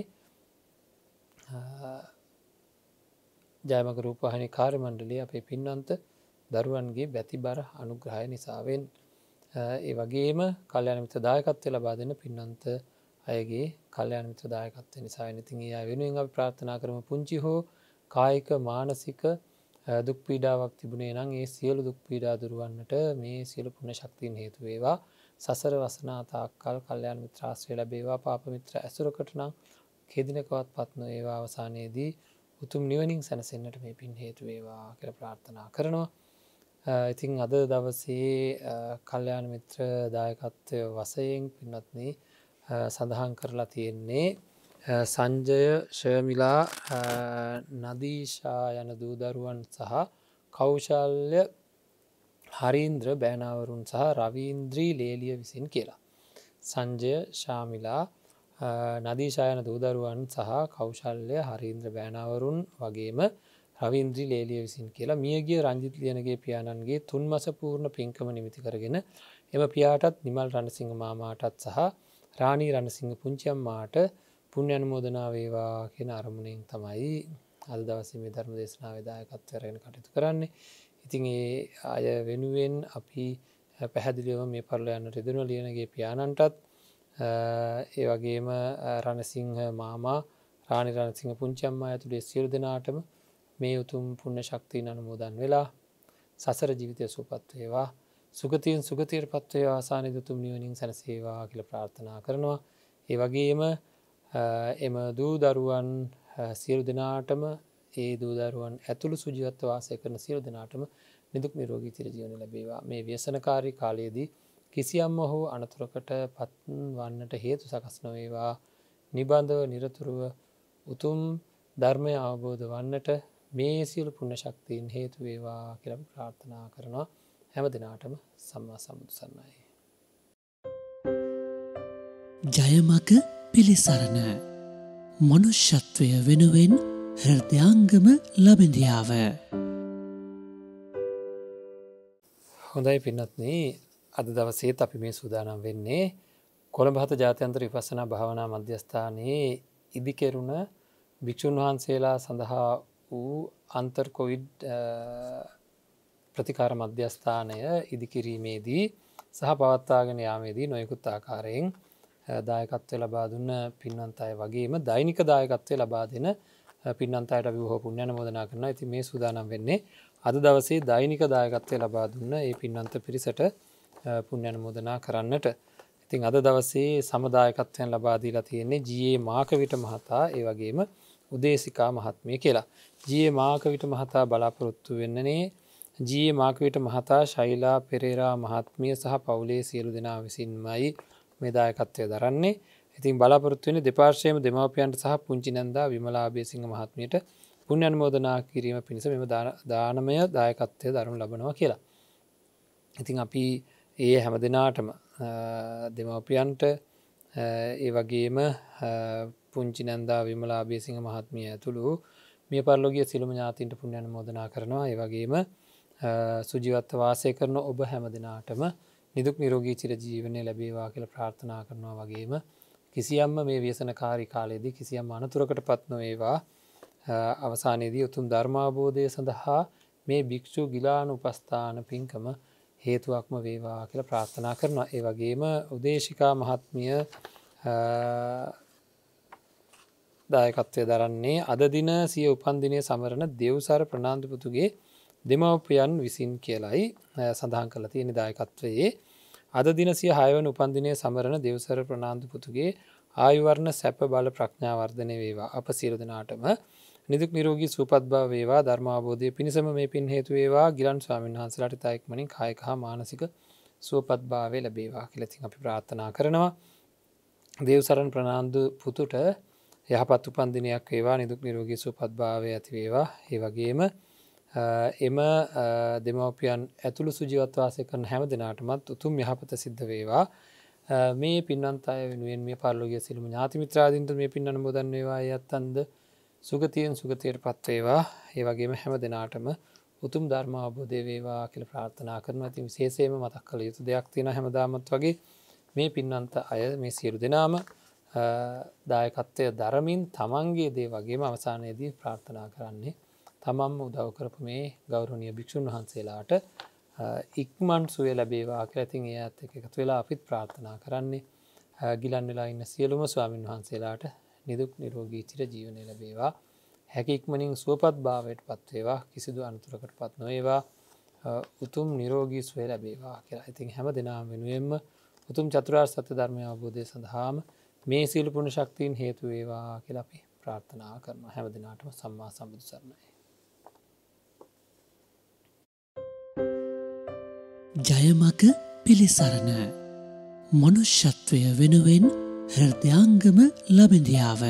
ජයමක රූපහනි කාර්ය මණ්ඩලේ අපේ පින්නන්ත දරුවන්ගේ බැති බර අනුග්‍රහය නිසාවෙන් ඒ වගේම කල්්‍යනමිත දායකත්වය ලබා දෙන්න පින්නන්ත අයගේ කල්්‍යන මිත්‍ර දායකත්ව නිසා නතින් ඒ වෙනුවෙන් අපි ප්‍රාර්ථනා කරම. පුංචි හෝ කායික මානසික දුක් පීඩාවක් තිබුණේ නම් ඒ සියලු දුක් පීඩා දුරුවන්නට මේ සියලු පුුණ ශක්තින් හේතු වේවා. සසර වසනාතාකල් කල්්‍යයාන මිත්‍රාශ්‍රය ලැබේවා. පාප මිත්‍ර ඇසුරකට නම් කෙදිනකවත් පත්න ඒවා අවසානයේදී උතුම් නිවනින් සැනසෙන්න්නට මේ පින් හේතු වේවා කර ප්‍රාර්ථනා කරනවා. ඉතිං අද දවසේ කල්්‍යයාන මිත්‍ර දායකත්වය වසයෙන් පින්නත්න්නේ සඳහන් කරලා තියෙන්නේ සංජය ශයමිලා නදීශා යන දූදරුවන් සහ කෞශල්ය හරීන්ද්‍ර බෑනාවරුන් සහ රවීන්ද්‍රී ලේලිය විසින් කියලා. සංජය ශාමිලා නදීශායන දූදරුවන් සහ කෞශල්ය හරීන්ද්‍ර බෑනාවරුන් වගේම රවින්ද්‍රී ලේලිය විසින් කියලා මියගිය රංජිත් ලියනගේ පියාණන්ගේ තුන් මස පූර්ණ පින්කම නිමිති කරගෙන එම පියාටත් නිමල් රණසිංහ මාමාටත් සහ රාණී රණසිංහ පුංචියම්මාට පුුණ්‍ය අනුමෝදනා වේවා කියෙන අරමුණෙන් තමයි අද දවස මේ ධර්ම දේශනා වෙදායකත්වරගෙන කටයුතු කරන්නේ. ඉතින් ඒ අය වෙනුවෙන් අපි පැහැදිලියව මේ පරල යන්න රෙදනු ලියනගේ පියාණන්ටත් ඒ වගේම රණසිංහ මාමා රාණි රණසිංහ පුංචම්මා ඇතුළේ සියලු දෙනාටම මේ උතුම් පුුණ්‍ය ශක්තිීන් අනුමෝදන් වෙලා සසර ජීවිතය සූපත් වේවා. සුගතියෙන් සුගතයට පත්වය ආසානය දුතුම් නිවනින් සැනසේවා කියල ප්‍රාර්ථනා කරනවා. ඒ වගේම එම දූ දරුවන් සියලු දෙනාටම ඒ දූදරුවන් ඇතුළු සුජිවත්ව වාසය කරන සියලු දෙනාටම නිදුක් නිරෝගී තිර ජීවන ලැබේවා. මේ ව්‍යසනකාරී කාලයේදී කිසියම්ම හෝ අනතුරකට පත්න් වන්නට හේතු සකස්නවේවා නිබන්ධව නිරතුරුව උතුම් ධර්මය අවබෝධ වන්නට මේ සියලු පුුණ ශක්තිීන් හේතු වේවා කියලම් ප්‍රාර්ථනා කරනවා. හැම දෙනාටම සම්මා සම්බුදු සන්නයි. ජයමක පිළිසරණ. මනුෂ්‍යත්වය වෙනුවෙන් හෘදයාංගම ලබඳියාව. හොඳයි පින්නත්න අද දවසේත් අපි මේ සූදානම් වෙන්නේ කොළඹහත ජාතයන්තර විපසනා භාවනා මධ්‍යස්ථානයේ ඉදිකෙරුණ භික්‍ෂූන් වහන්සේලා සඳහා වූ අන්තර්කොවිඩ් ප්‍රතිකාර මධ්‍යස්ථානය ඉදිකිරීමේදී සහ පවත්තාගෙන යාමේදී නොයකුත් ආකාරයෙන් දායකත්වය ලබා දුන්න පින්නන්ත අය වගේම දෛනික දායකත්වය ලබා දෙන පින්නන්තයට විහෝ පුුණ්‍යන මෝදනා කරන ඇති මේ සූදානම් වෙන්නේ අද දවසේ දෛනික දායකත්වය ලබා දුන්න ඒ පින්නන්ත පිරිසට පුුණ්‍යන මෝදනා කරන්නට. ඉතින් අද දවසේ සමදායකත්වයන් ලබාදීලා තියෙන්නේ ජයේ මාකවිට මහතා ඒ වගේම උදේසිකා මහත්මය කියලා. ජයේ මාකවිට මහතා බලාපොරොත්තු වෙන්නනේ. ජයේ මාකවිට මහතා ශෛලා පෙරේරා මහත්මිය සහ පවුලේ සියලු දෙනා විසින්මයි මෙදායකත්වය දරන්නේ. ඉතින් බලාපොරත්තුවෙන දෙපාර්ශයම දෙමවපියන්ට සහ පුංචි නැන්දා විමලාභය සිංහ මහත්මයට පුුණ අන්මෝදනා කිරීම පිණිස මෙම දානමය දායකත්වය දරුණු ලබනවා කියලා. ඉතින් අපි ඒ හැම දෙනාටම. දෙමවපියන්ට ඒ වගේම පුංචි නැන්දා විමලාභය සිංහ මහත්මිය ඇතුළු මේ පරලෝගිය සිළුම ඥාතින්ට පුුණ්‍යන මෝදනා කරනවා. ඒ වගේම සුජිවත්ත වාසය කරන ඔබ හැම දෙනාටම නිදුක් නිරෝගී චිර ජීවනය ලැබේවා කියල ප්‍රාර්ථනා කරනවා වගේම කිසියම්ම මේ ව්‍යසනකාරි කාලයේදී කිසියම් අනතුරකට පත්නොඒවා අවසානයේදී උතුම් ධර්මාබෝධය සඳහා මේ භික්‍ෂු ගිලාන උපස්ථාන පින්කම හේතුවක්ම වේවා කියල ප්‍රාර්ථනා කරනවා. ඒ වගේම උදේශිකා මහත්මිය දායකත්වය දරන්නේ අද දින සිය උපන්දිනය සමරණ දෙව්සාර ප්‍රනාාන්ධපුතුගේ දෙමවපියන් විසින් කියලයි සඳහන් කළ තියෙන දායකත්වයේ. අද දිනසිය හයවන උපන්දිනය සමරණ දෙවසර ප්‍රනාාන්ධපුතුගේ ආයුවර්ණ සැප බල ප්‍රඥාවර්ධනය වේවා. අප සිරදනාටම නිදුක් නිරෝගී සූපත් බව වේවා ධර්මාබෝධය පිණිසම මේ පින් හේතුවේවා ගිලන් ස්වාමීන් වහන්සලට තයික්මනින් කායක හා මානසික සුවපත් භාවය ලැබේවා කියලතින් අපි ප්‍රාර්ථනා කරනවා. දේවසරන් ප්‍රනාාන්දු පුතුට යහපත් උපන්දිනයක් වේවා නිදුක් නිරෝගී සුපත් භාවය ඇති වේවා. ඒ වගේම එම දෙමවපියන් ඇතුළු සුජීවත්වාසය කරන හැම දෙනාටමත් උතුම් යහපත සිද්ධ වේවා. මේ පින්නන්ත අය වෙනුවෙන් මේ පරලෝගිය සිල්ම ඥාතිමිත්‍රාදින්ට මේ පින්නන බොදන් වේවා. ඇත්තන්ද සුගතියෙන් සුගතයට පත්වේවා ඒ වගේම හැම දෙනාටම උතුම් ධර්ම අබෝධය වේවා කියල ප්‍රාර්ථනා කරන ඇති විශේසේම මතක් කළ යුතු දෙයක් තියෙන හැමදාමත් වගේ. මේ පින්නන්ත අය මේ සියලු දෙනාම දායකත්වය දරමින් තමන්ගේ දේ වගේම අවසානයේදී ප්‍රාර්ථනා කරන්නේ තමන්ම උදව් කරපු මේ ගෞරවනය භික්‍ෂූන් වහන්සේලාට ඉක්මන් සුවේ ලැබේවා ඇතින් ඒ ඇත් එක එකතු වෙලා අපිත් ප්‍රාර්ථනා කරන්නේ ගිලන් වෙලා ඉන්න සියලුම ස්වාමීන් වහන්සේලාට නිදුක් නිරෝගී චිර ජීවනය ලැබේවා හැකික්මනින් සුවපත් භාවයට පත්වේවා. කිසිදු අනතුරකට පත් නොඒවා උතුම් නිරෝගී ස්වය ලැබේවා කියලා. ඉතින් හැම දෙනා වෙනුවෙන්ම උතුම් චතුරාර් සත්‍ය ධර්මය අවබෝධය සඳහාම මේ සිල් පුුණ ශක්තිීන් හේතුවේවා කියලපි ප්‍රාර්ථනා කරන හැම දෙනාටම සම්මා සම්බුදු සරණයි. ජයමක පිළිසරණ. මනුෂ්‍යත්වය වෙනුවෙන් හෘදයාංගම ලබඳියාව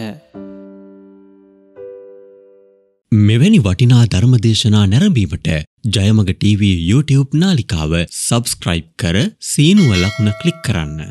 මෙවැනි වටිනා ධර්මදේශනා නැරඹීමට ජයමග TV YouTube නාලිකාව සබස්ක්‍රයිබ් කර සීනුව ලකුණ කලික් කරන්න.